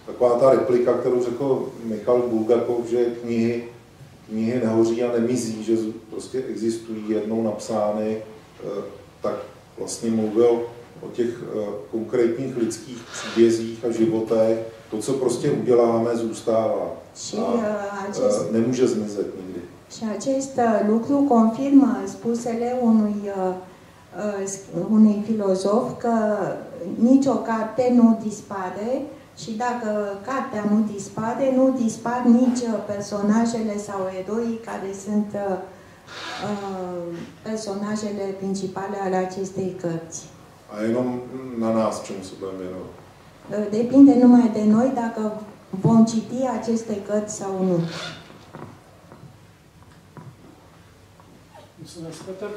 taková ta replika, kterou řekl Michal Bulgakov, že knihy, knihy nehoří a nemizí, že prostě existují jednou napsány, uh, tak vlastně mluvil o těch uh, konkrétních lidských příbězích a životech. To, co prostě uděláme, zůstává. Acest, uh, nemůže zmizet nikdy. Și acest lucru confirmă spusele unui, unui filozof că nicio carte nu dispare și dacă cartea nu dispare, nu dispar nici personajele sau eroii care sunt uh, personajele principale ale acestei cărți. A jenom na nás, čemu se budeme věnovat. Depinde numai de noi dacă vom citi aceste cărți sau nu. Mulțumesc, Peter.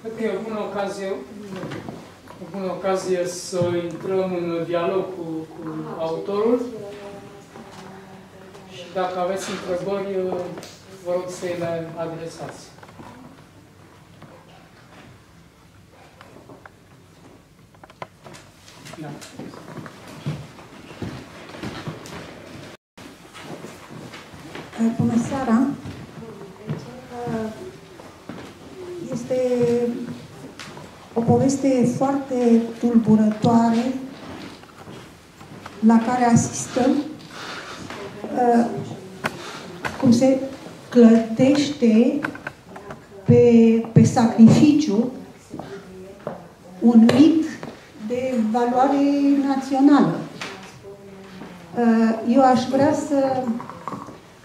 Cred că e o bună ocazie, o bună ocazie să intrăm în dialog cu, cu autorul și dacă aveți întrebări, vă rog să le adresați. Da. Bună seara! Este o poveste foarte tulburătoare la care asistăm cum se clătește pe, pe sacrificiu un mit de valoare națională. Eu aș vrea să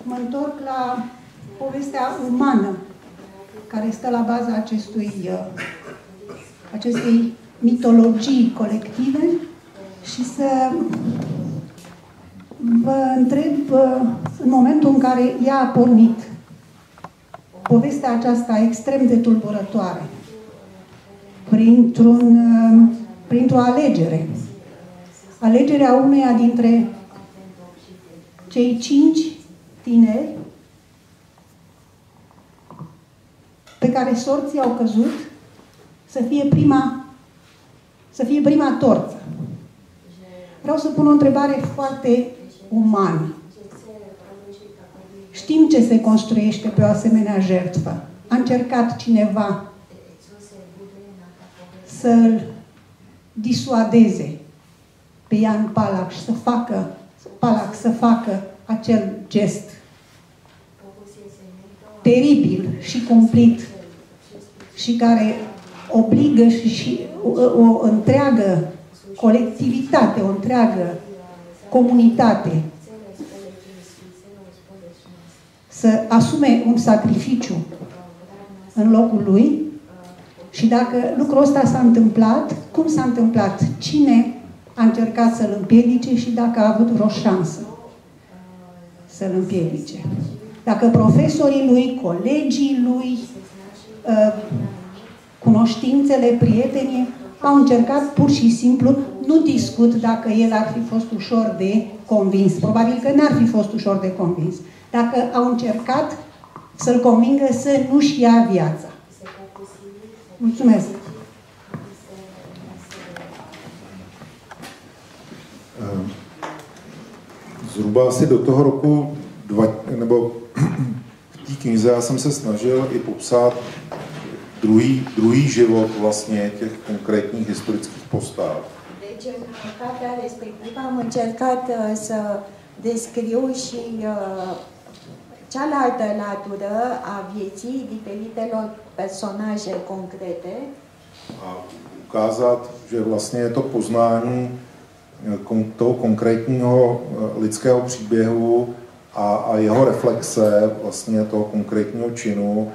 mă întorc la povestea umană care stă la baza acestui, acestei mitologii colective și să vă întreb în momentul în care ea a pornit povestea aceasta extrem de tulburătoare printr-un, printr-o alegere. Alegerea uneia dintre cei cinci tineri pe care sorții au căzut să fie prima, să fie prima torță. Vreau să pun o întrebare foarte umană. Știm ce se construiește pe o asemenea jertfă. A încercat cineva să-l disuadeze pe Ian Palac și să facă, Palac să facă acel gest teribil și cumplit și care obligă și, și o, o întreagă colectivitate, o întreagă comunitate să asume un sacrificiu în locul lui și dacă lucrul ăsta s-a întâmplat, cum s-a întâmplat? Cine a încercat să-l împiedice și dacă a avut vreo șansă să-l împiedice? Dacă profesorii lui, colegii lui, ă, cunoștințele, prietenii au încercat pur și simplu, nu discut dacă el ar fi fost ușor de convins, probabil că n-ar fi fost ușor de convins, dacă au încercat să-l convingă să nu-și ia viața. Mulțumesc! Ehm, zhruba asi do toho roku, dva, nebo v té knize já jsem se snažil i popsat druhý, druhý život vlastně těch konkrétních historických postav. Deci, în cartea respectivă am încercat să descriu și cealaltă latură a vieții diferitelor personaje concrete. A ukázat, že vlastně je to poznání eh, toho konkrétního eh, lidského příběhu a, a jeho reflexe vlastně toho konkrétního činu,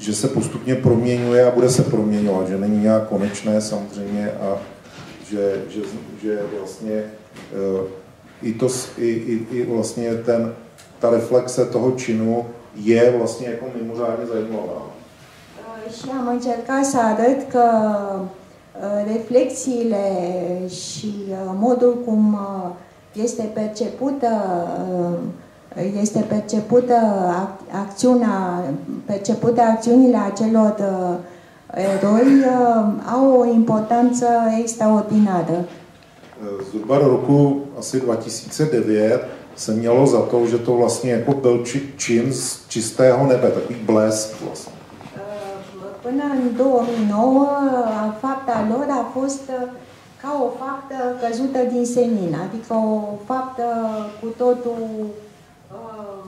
že se postupně proměňuje a bude se proměňovat, že není nějak konečné samozřejmě a že, že, že vlastně eh, i, to, i, i, i vlastně ten, ta reflexe toho činu je vlastně jako mimořádně zajímavá. Și am încercat să arăt că reflexiile și modul cum este percepută este percepută acțiunea, percepută acțiunile acelor eroi au o importanță extraordinară. Zhruba do roku asi 2009 se mělo za to, že to vlastně jako byl čin z čistého nebe, takový blesk vlastně. Până în 2009, fapta lor a fost ca o faptă căzută din senin, adică o faptă cu totul uh,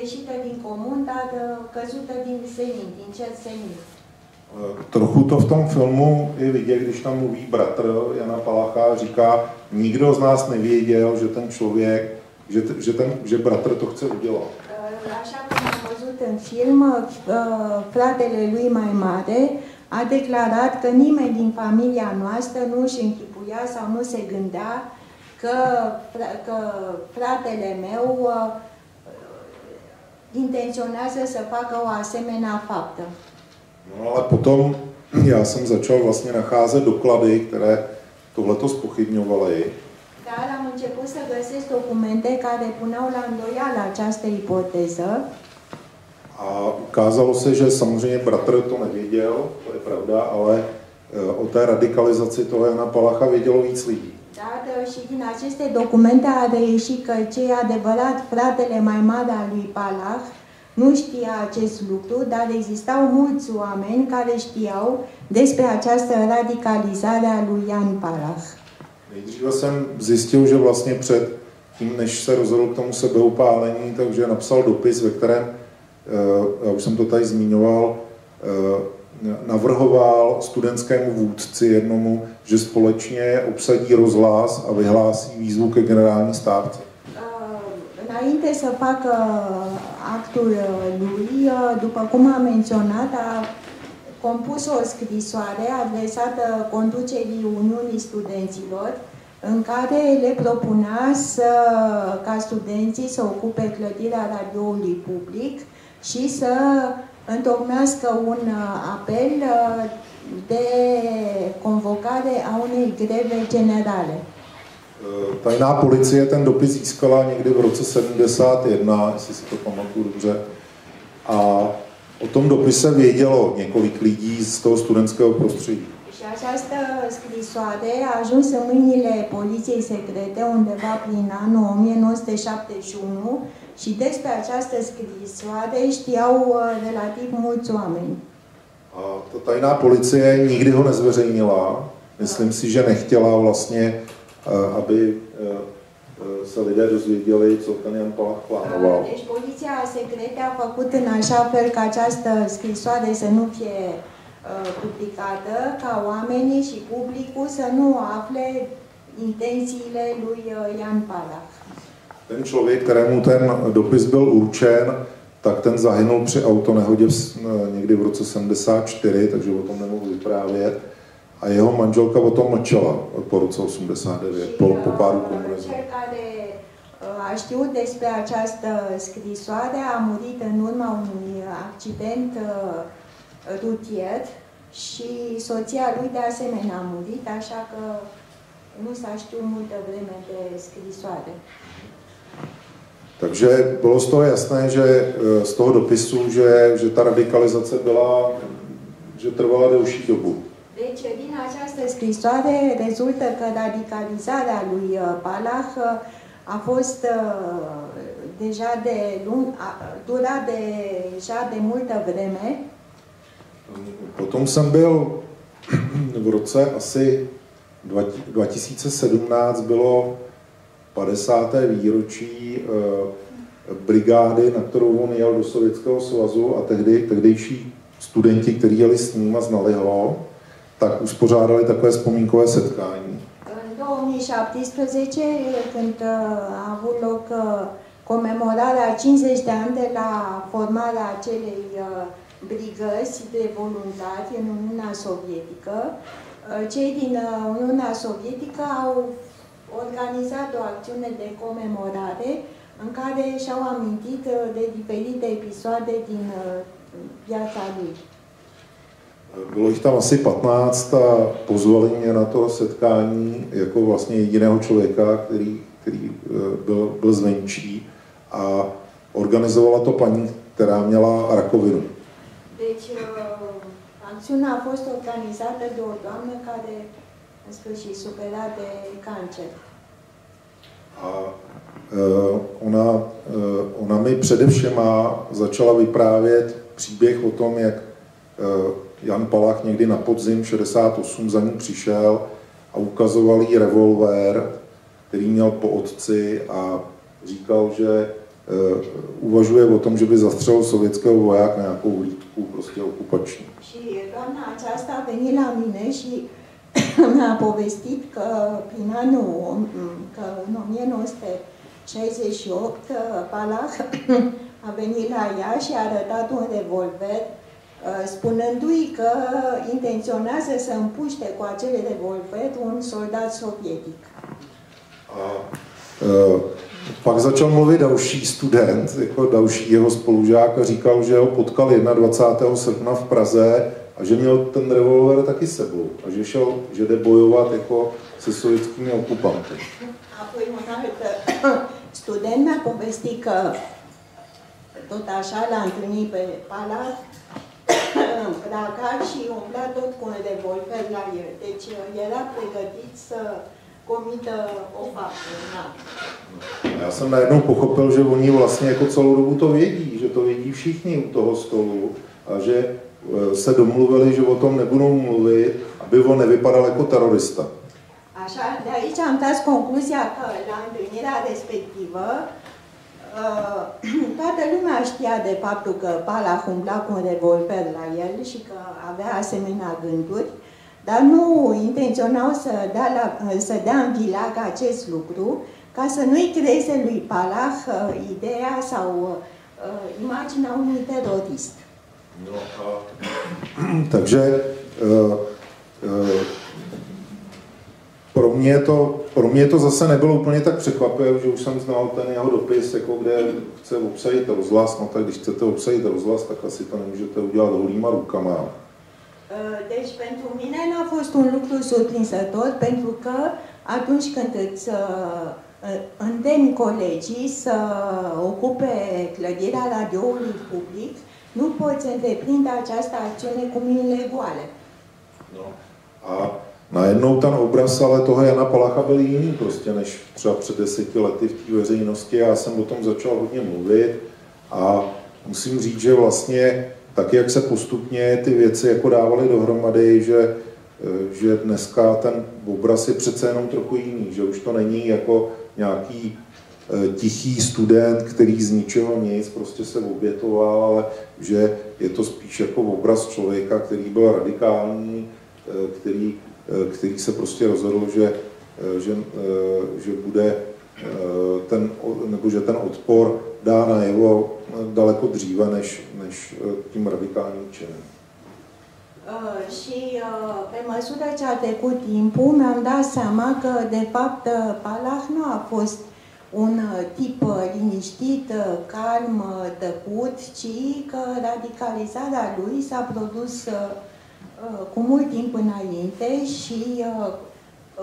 ieșită din comun, dar căzută din senin, din cer senin. Trochu to v tom filmu i vidět, když tam mluví bratr Jana Palacha, říká, nikdo z nás nevěděl, že ten člověk, že, že, ten, že bratr to chce udělat. Așa cum am văzut în film, fratele lui mai mare a declarat că nimeni din familia noastră nu își închipuia sau nu se gândea că, că fratele meu intenționează să facă o asemenea faptă. No ale potom já jsem začal vlastně nacházet doklady, které tohleto spochybňovaly. Dar am început să găsesc documente care puneau la îndoială această ipoteză. A ukázalo se, že samozřejmě bratr to nevěděl, to je pravda, ale o té radikalizaci toho Jana Palacha vědělo víc lidí. Dar și din aceste documente a reieșit că ce e adevărat, fratele mai mare al lui Palach nu știa acest lucru, dar existau mulți oameni care știau despre această radicalizare a lui Jan Palach. Nejdříve jsem zjistil, že vlastně před tím, než se rozhodl k tomu sebeupálení, takže napsal dopis, ve kterém, eh, já už jsem to tady zmiňoval, eh, navrhoval studentskému vůdci jednomu, že společně obsadí rozhlas a vyhlásí výzvu ke generální stávce. Înainte să facă actul lui, după cum am menționat, a compus o scrisoare adresată conducerii Uniunii Studenților, în care le propunea să, ca studenții să ocupe clădirea radioului public și să întocmească un apel de convocare a unei greve generale. Tajná policie ten dopis získala někdy v roce 71, jestli si to pamatuju dobře. A o tom dopise vědělo několik lidí z toho studentského prostředí. Și această scrisoare a ajuns în mâinile poliției secrete undeva prin anul 1971 și despre această scrisoare știau uh, relativ mulți oameni. A ta tajná policie nikdy ho nezveřejnila. Myslím si, že nechtěla vlastně, eh, aby eh, se lidé dozvěděli, co ten Jan Palach plánoval. Deci poliția secretă a făcut în așa fel ca această scrisoare să nu fie uh, publicată, ca oamenii și publicul să nu afle intențiile lui uh, Jan Palach. Ten člověk, kterému ten dopis byl určen, tak ten zahynul při autonehodě někdy v roce 74, takže o tom nemohu vyprávět. A jeho manželka o tom mlčela po roce 89, po, po pádu komunismu. Uh, a știut despre această scrisoare a murit în urma unui accident uh, rutier și soția lui de asemenea a murit, așa că nu s-a știut multă vreme de scrisoare. Takže bylo z toho jasné, že eh, z toho dopisu, že, že ta radikalizace byla, že trvala delší dobu. Deci, din această scrisoare rezultă că radicalizarea lui uh, Palach uh, a fost uh, deja de lung, a, dura deja de multă vreme. Potom jsem byl v roce asi 2017 bylo 50. výročí eh, brigády, na kterou on jel do Sovětského svazu a tehdy, tehdejší studenti, kteří jeli s ním a znali ho, tak uspořádali takové vzpomínkové setkání. În 2017, când a avut loc comemorarea 50 de ani de la formarea acelei uh, brigăzi de voluntari în Uniunea Sovietică, cei din uh, Uniunea Sovietică au organizat o acțiune de comemorare în care și-au amintit de diferite episoade din uh, viața lui. Bylo jich tam asi 15 a pozvali mě na to setkání jako vlastně jediného člověka, který, který eh, byl, byl zvenčí a organizovala to paní, která měla rakovinu. Deci, uh, acțiunea a fost organizată de o doamnă care, în sfârșit, supera de cancer. A eh, ona, eh, ona mi především začala vyprávět příběh o tom, jak Jan Palach někdy na podzim 68 za ní přišel a ukazoval jí revolver, který měl po otci a říkal, že uvažuje o tom, že by zastřelil sovětského vojáka nějakou hlídku, prostě okupační. Și doamna aceasta a venit la mine și mi-a povestit că prin anul, că în 1968, Palach a venit la ea și a arătat un revolver uh, spunându-i că intenționează să împuște cu acel revolver un soldat sovietic. A e, pak začal mluvit další student, jako další jeho spolužák a říkal, že ho potkal 21. srpna v Praze a že měl ten revolver taky sebou a že šel, že jde bojovat jako se sovětskými okupanty. Student mi-a povestit că tot așa l-a întâlnit și umbla tot cu un revolver la el. Deci era pregătit să comită o faptă. Da. A já jsem najednou pochopil, že oni vlastně jako celou dobu to vědí, že to vědí všichni u toho stolu a že e, se domluvili, že o tom nebudou mluvit, aby on nevypadal jako terorista. Așa, de aici am tras concluzia că la întâlnirea respectivă toată lumea știa de faptul că Palach umbla cu un revolver la el și că avea asemenea gânduri, dar nu intenționau să dea, la, să dea în vilag acest lucru ca să nu-i creeze lui Palach uh, ideea sau uh, imaginea unui terorist. No a, takže uh, uh, pro mě, to, pro mě to zase nebylo úplně tak překvapivé, že už jsem znal ten jeho dopis, jako kde chce obsadit rozhlas, no tak když chcete obsadit rozhlas, tak asi to nemůžete udělat holýma rukama. Deci pentru mine n-a fost un lucru surprinzător pentru că atunci când îți îndemni colegii să ocupe clădirea radioului public, nu poți întreprinde această acțiune cu mâinile goale. No. A najednou ten obraz ale toho Jana Palacha byl jiný prostě než třeba před deseti lety v té veřejnosti. Já jsem o tom začal hodně mluvit a musím říct, že vlastně tak, jak se postupně ty věci jako dávaly dohromady, že, že dneska ten obraz je přece jenom trochu jiný, že už to není jako nějaký e, tichý student, který z ničeho nic prostě se obětoval, ale že je to spíš jako obraz člověka, který byl radikální, e, který Eh, který se prostě rozhodl, že, eh, že, eh, že bude ten, nebo že ten odpor dá najevo daleko dříve než, než tím radikálním činem. Uh, și uh, pe măsură ce a trecut timpul, mi-am dat seama că, de fapt, Palah nu a fost un tip liniștit, calm, tăcut, ci că radicalizarea lui s-a produs Uh, cu mult timp înainte și uh,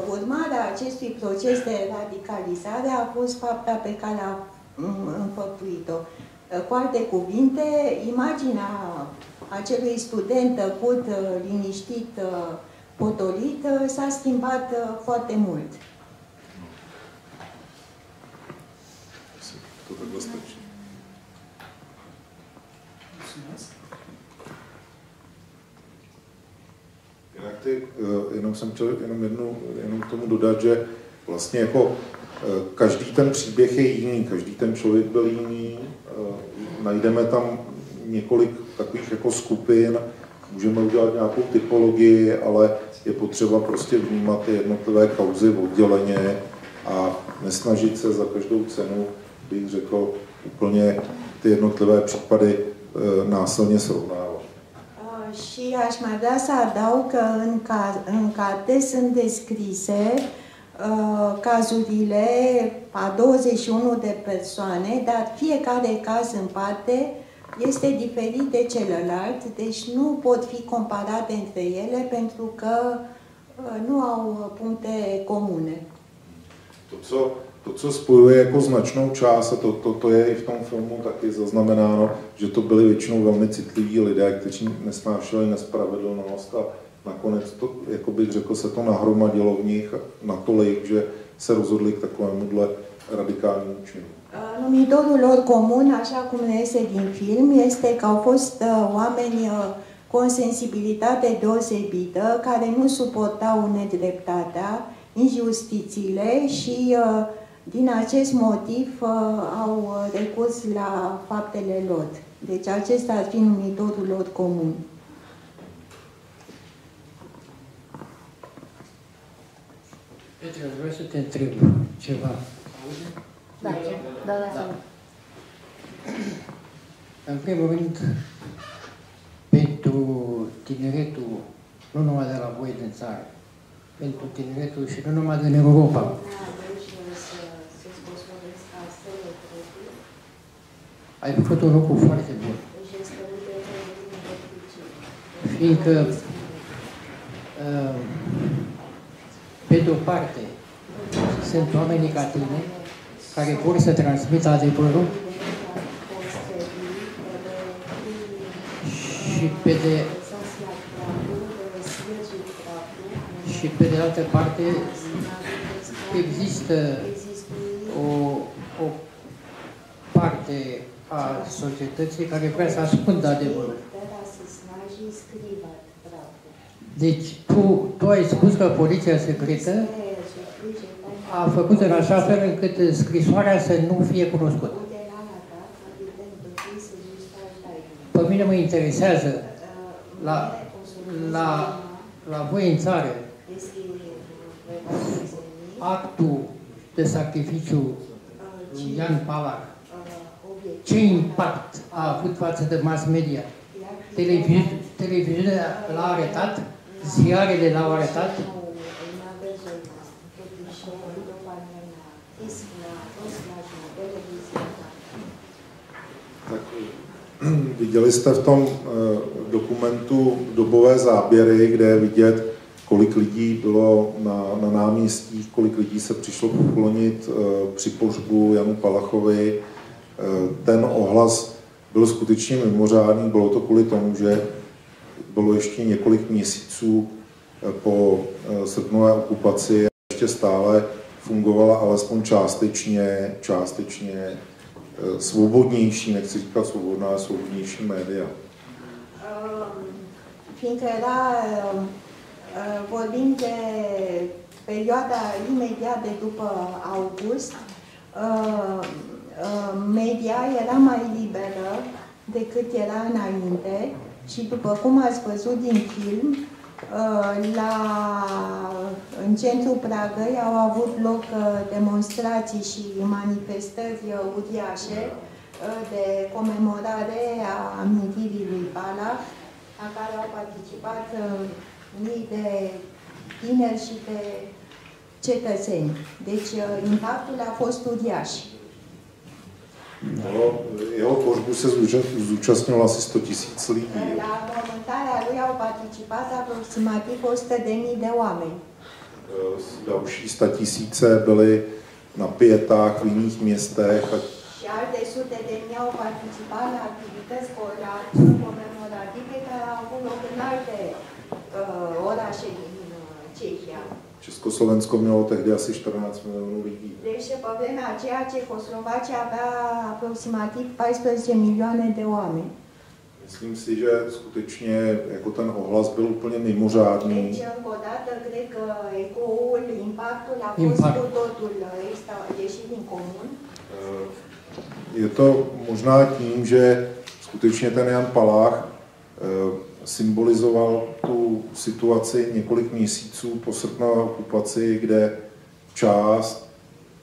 urmarea acestui proces de radicalizare a fost fapta pe care a mm, înfăptuit-o. Uh, cu alte cuvinte, imaginea acelui student tăcut, liniștit, potolit, s-a schimbat foarte mult. Jinak ty, eh, jenom jsem chtěl jenom, jednu, jenom k tomu dodat, že vlastně jako eh, každý ten příběh je jiný, každý ten člověk byl jiný, eh, najdeme tam několik takových jako skupin, můžeme udělat nějakou typologii, ale je potřeba prostě vnímat ty jednotlivé kauzy odděleně a nesnažit se za každou cenu, bych řekl, úplně ty jednotlivé případy násilně srovnávat. Și aș mai vrea să adaug că în, ca, în carte sunt descrise uh, cazurile a 21 de persoane, dar fiecare caz în parte este diferit de celălalt, deci nu pot fi comparate între ele pentru că uh, nu au puncte comune. To, co to, co spojuje jako značnou část, a to, to, to je i v tom filmu taky zaznamenáno, že to byli většinou velmi citliví lidé, kteří nesnášeli nespravedlnost a nakonec to, jako bych řekl, se to nahromadilo v nich natolik, že se rozhodli k takovémuhle radikálnímu činu. Numitorul lor comun, așa cum ne iese din film, este că au fost uh, oameni uh, cu o sensibilitate deosebită, care nu suportau nedreptatea, injustițiile și uh, Din acest motiv uh, au uh, recurs la faptele lor. Deci acesta ar fi numitorul lor comun. Petre, vreau să te întreb ceva. Da, da, da. da. În primul rând, pentru tineretul, nu numai de la voi din țară, pentru tineretul și nu numai din Europa, ai făcut un lucru foarte bun. Fiindcă, uh, pe de o parte, sunt oamenii ca tine care vor să transmită adevărul și pe de și pe de altă parte există o, o parte a societății care vrea să ascundă adevărul. Deci tu, tu ai spus că poliția secretă a făcut în așa fel încât scrisoarea să nu fie cunoscută. Pe mine mă interesează la, la, la voi în țară actul de sacrificiu Ian Palac ce impact a avut față de mass media? Televiz- televiziunea l-a aretat, ziarele l-au aretat. Tak viděli jste v tom eh, dokumentu dobové záběry, kde je vidět, kolik lidí bylo na, na náměstích, kolik lidí se přišlo poklonit eh, při pohřbu Janu Palachovi. Eh, Ten ohlas byl skutečně mimořádný, bylo to kvůli tomu, že bylo ještě několik měsíců eh, po eh, srpnové okupaci ještě stále fungovala alespoň částečně, částečně eh, svobodnější, nechci říkat svobodná, ale svobodnější média. Fiindcă era, vorbim de perioada imediat de după august, media era mai liberă decât era înainte și după cum ați văzut din film, uh, la, în centrul Pragăi au avut loc uh, demonstrații și manifestări uh, uriașe uh, de comemorare a amintirii lui Palach, la care au participat uh, mii de tineri și de cetățeni. Deci uh, impactul a fost uriaș. No, jeho pohřbu se zúča- zúčastnilo asi 100 tisíc lidí. La mormântarea lui au participat aproximativ 100.000 de. Eh, Další statisíce byly na pietách v jiných městech a uh, orașe din uh, Cehia. Československo mělo tehdy asi 14 milionů lidí. Deci, pe vremea aceea, Cehoslovacia avea aproximativ 14 milioane de oameni. Myslím si, že skutečně jako ten ohlas byl úplně mimořádný. Deci, încă o dată, cred că ecoul, impactul a fost Impact. cu totul extra, ieșit din comun. Eh, Je to možná tím, že skutečně ten Jan Palach eh, symbolizoval tu situaci několik měsíců po srpnové okupaci, kde část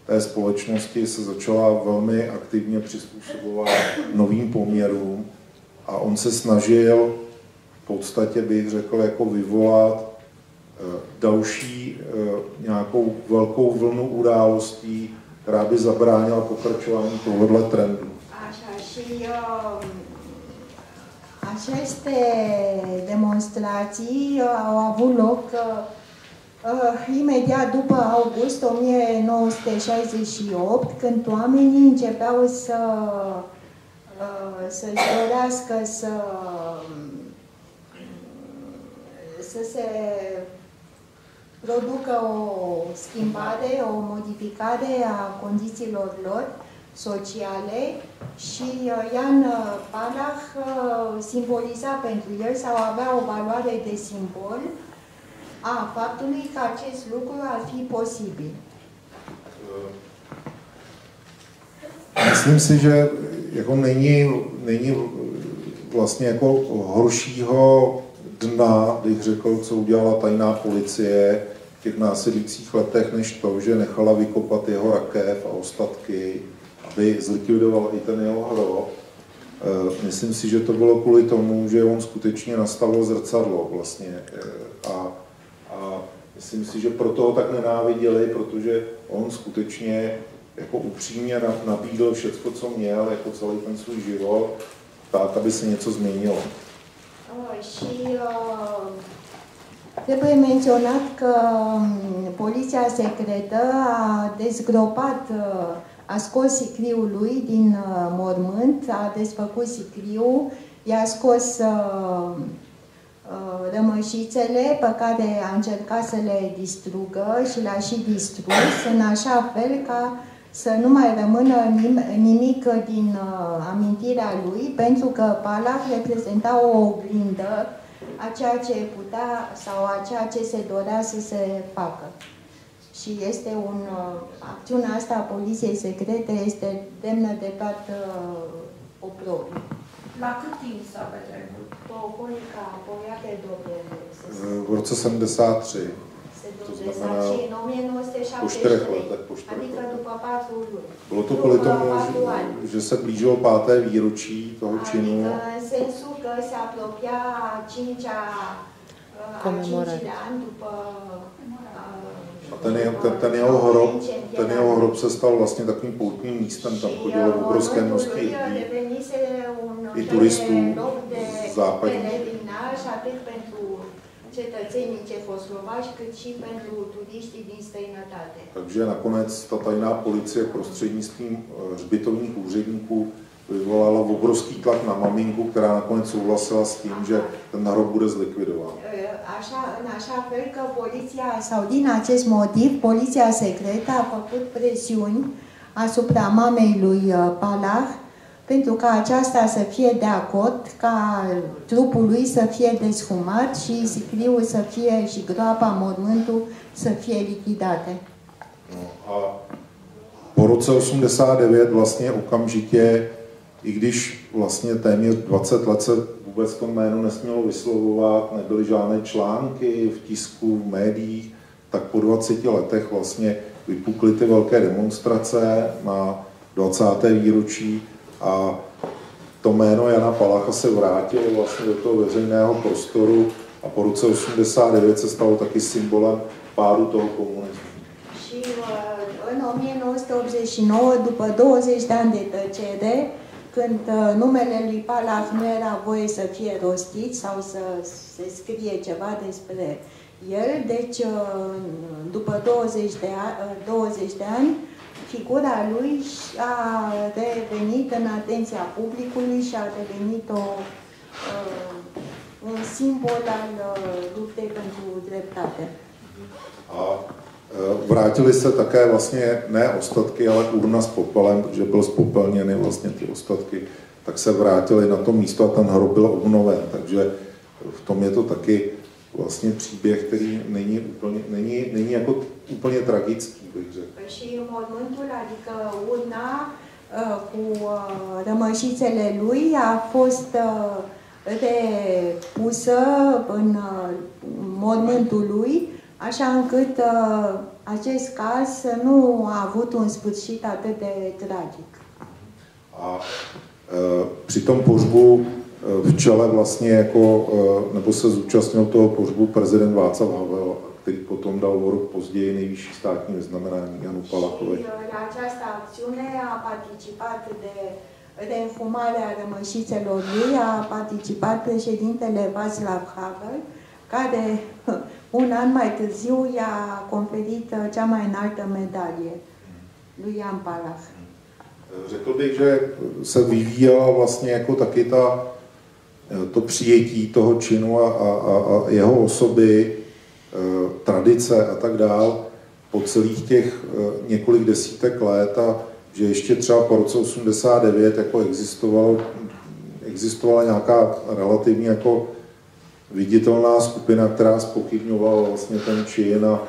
té společnosti se začala velmi aktivně přizpůsobovat novým poměrům a on se snažil v podstatě bych řekl jako vyvolat eh, další eh, nějakou velkou vlnu událostí, která by zabránila pokračování tohohle trendu. Uh, aceste demonstrații uh, au avut loc uh, uh, imediat după august 1968, când oamenii începeau să uh, să-și dorească să să se producă o schimbare, o modificare a condițiilor lor sociale și uh, Ian uh, Palach uh, simboliza pentru el sau avea o valoare de simbol a faptului că acest lucru ar fi posibil. Myslím si, že jako není, není vlastně jako horšího dna, bych řekl, co udělala tajná policie v těch následujících letech, než to, že nechala vykopat jeho rakev a ostatky, aby zlikvidoval i ten jeho hrob. Eh, Myslím si, že to bylo kvůli tomu, že on skutečně nastavil zrcadlo vlastně eh, a, a myslím si, že proto ho tak nenáviděli, protože on skutečně jako upřímně na- nabídl všechno, co měl, jako celý ten svůj život, tak, aby se něco změnilo. Trebuie menționat că um, poliția secretă a dezgropat, uh, a scos sicriul lui din uh, mormânt, a desfăcut sicriul, i-a scos uh, uh, rămășițele pe care a încercat să le distrugă și le-a și distrus, în așa fel ca să nu mai rămână nim- nimic din uh, amintirea lui, pentru că Palach reprezenta o oglindă a ceea ce putea sau a ceea ce se dorea să se facă. Și este un, uh, acțiunea asta a poliției secrete este demnă de toată uh, oprobiu. La cât timp s-a petrecut? Polica Poliacă dobre se Eh, V roce 73, se to znamená po čtyřech 1973, letech, po čtyřech letech. Bylo to kvůli tomu, že, se blížilo páté výročí toho činu. Adică ten, jeho- ten, ten, jeho hrob, ten jeho hrob se stal vlastně takovým poutním místem, tam chodilo obrovské množství lidí. I fel turistul de loc de západní. pelerinaj atât pentru cetățenii cehoslovaci cât și pentru turiștii din străinătate. Takže nakonec ta tajná policie prostřednictvím eh, hřbitovních úředníků vyvolala obrovský tlak na maminku, která nakonec souhlasila s tím, že ten hrob bude zlikvidován. Așa, în așa fel că poliția, sau din acest motiv, poliția secretă a făcut presiuni asupra mamei lui uh, Palah pentru ca aceasta să fie de acord, ca trupul lui să fie deshumat și sicriul să fie și groapa, mormântul să fie lichidate. No, a po roce 89 vlastně okamžitě, i když vlastně téměř 20 let se vůbec to jméno nesmělo vyslovovat, nebyly žádné články v tisku, v médiích, tak po 20 letech vlastně vypukly ty velké demonstrace na 20. výročí a to jméno Jana Palacha se vrátilo vlastně do toho veřejného prostoru a po roce 89 se stalo taky symbolem pádu toho komunismu. Și uh, în 1989, după 20 de ani de tăcere, când uh, numele lui Palach nu era voie să fie rostit sau să se scrie ceva despre el, deci uh, după 20 de, ani, 20 de ani, figura lui a revenit în atenția publicului și a devenit o, uh, un simbol al luptei pentru dreptate. A e, vrátily se také vlastně ne ostatky, ale urna s popelem, protože byl spopelněny vlastně ty ostatky, tak se vrátily na to místo a ten hrob byl obnoven. Takže v tom je to taky vlastně příběh, který není, úplně, není, není jako úplně tragický, bych řekl. Și mormântul, adică urna uh, cu uh, rămășițele lui a fost repusă în mormântul lui, așa încât uh, acest caz nu a avut un sfârșit atât de tragic. A e, při tom pohřbu e, v čele vlastně jako, e, nebo se zúčastnil toho pohřbu prezident Václav Havel, který potom dal o rok později nejvyšší státní vyznamenání Janu Palachovi. Uh, la această acțiune a participat de reînfumarea rămășițelor lui, a participat președintele Václav Havel, care un an mai târziu i-a conferit uh, cea mai înaltă medalie lui Jan Palach. Řekl bych, že se vyvíjela vlastně jako taky ta, to přijetí toho činu a, a, a jeho osoby, eh, tradice a tak dál po celých těch eh, několik desítek let a že ještě třeba po roce 89 jako existovalo, existovala nějaká relativně jako viditelná skupina, která spochybňovala vlastně ten čin a,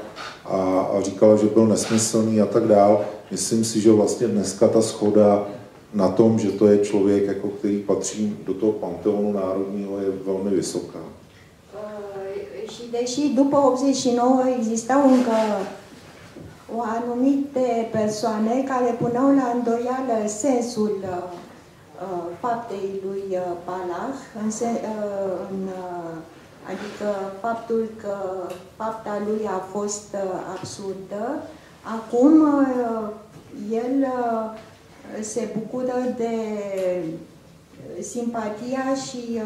a, a říkala, že byl nesmyslný a tak dál. Myslím si, že vlastně dneska ta schoda na tom, že to je člověk, jako který patří do toho panteonu národního, je velmi vysoká. Și deși după 89 existau încă o anumite persoane care puneau la îndoială sensul uh, faptei lui uh, Palach, în, uh, în, uh, adică faptul că fapta lui a fost uh, absurdă, acum uh, el uh, se bucură de simpatia și uh,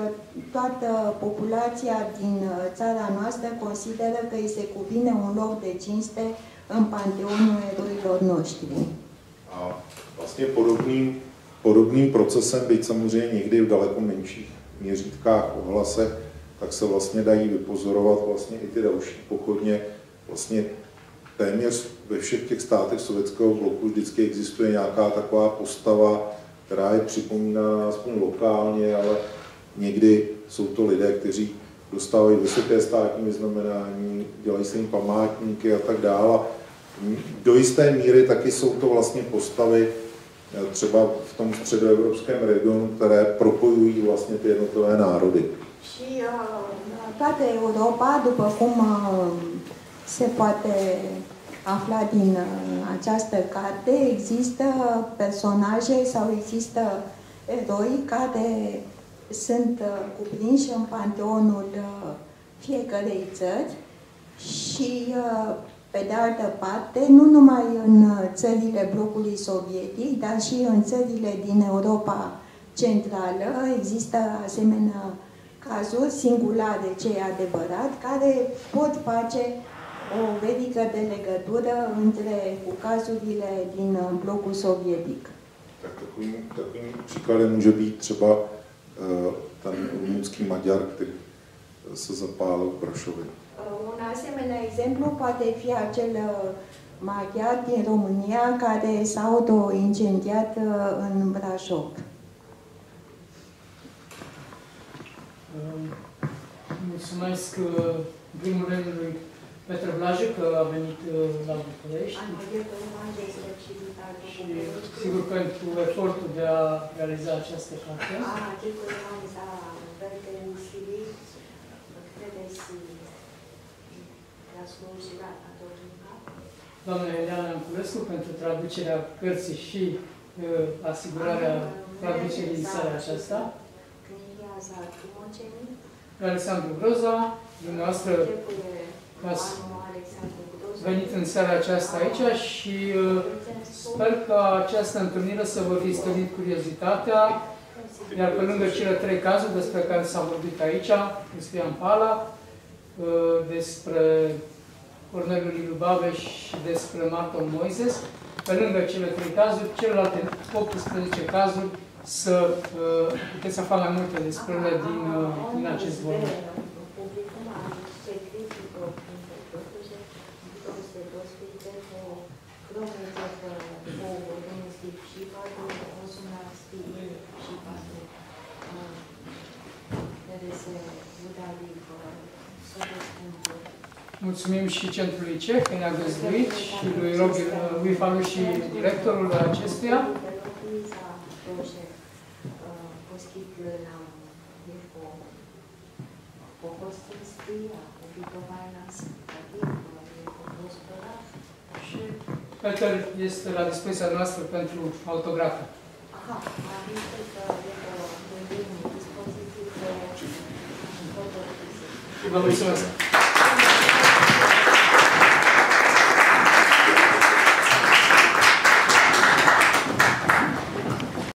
toată populația din uh, țara noastră consideră că îi se cuvine un loc de cinste în panteonul eroilor noștri. A vlastně podobným, podobným procesem, byť samozřejmě někdy v daleko menších měřítkách, ohlasech, tak se vlastně dají vypozorovat vlastně i ty další pochodně. Vlastně téměř ve všech těch státech sovětského bloku vždycky existuje nějaká taková postava, která je připomíná aspoň lokálně, ale někdy jsou to lidé, kteří dostávají vysoké státní vyznamenání, dělají se jim památníky a tak dále. Do jisté míry taky jsou to vlastně postavy eh, třeba v tom středoevropském regionu, které propojují vlastně ty jednotlivé národy. Și uh, toată Europa, după cum uh, se poate afla din uh, această carte, există personaje sau există eroi care sunt uh, cuprinși în panteonul uh, fiecărei țări și, uh, pe de altă parte, nu numai în uh, țările blocului sovietic, dar și în țările din Europa Centrală. Există asemenea cazuri singulare, ce e adevărat, care pot face o verică de legătură între cu cazurile din uh, blocul sovietic. Tak takovým, takovým příkladem může být třeba uh, ten rumunský Maďar, který se zapálil v Brašově. Uh, Un asemenea exemplu poate fi acel uh, maghiar din România care s-a auto-incendiat uh, în Brașov. Uh, Mulțumesc uh, în primul rând lui Petre Blajă că a venit uh, la București și sigur pentru efortul de a realiza această carte. Doamna Eliana Anculescu pentru traducerea cărții și uh, asigurarea traducerii în seara aceasta. Alexandru Groza, dumneavoastră ați venit în seara aceasta aici și uh, sper că această întâlnire să vă fi stănit curiozitatea, iar pe lângă cele trei cazuri despre care s-a vorbit aici, Cristian Pala, uh, despre Corneliu Liviu Babeș și despre Marton Moises, pe lângă cele trei cazuri, celelalte 18 cazuri, să uh, puteți afla mai multe despre ele din, uh, din acest volum. Mulțumim și Centrului CEH că ne-a găzduit și lui, Robi, lui Falu și directorul acestuia. Și Peter este la dispoziția noastră pentru autografe. Aha, am văzut că de dispoziție de Vă mulțumesc!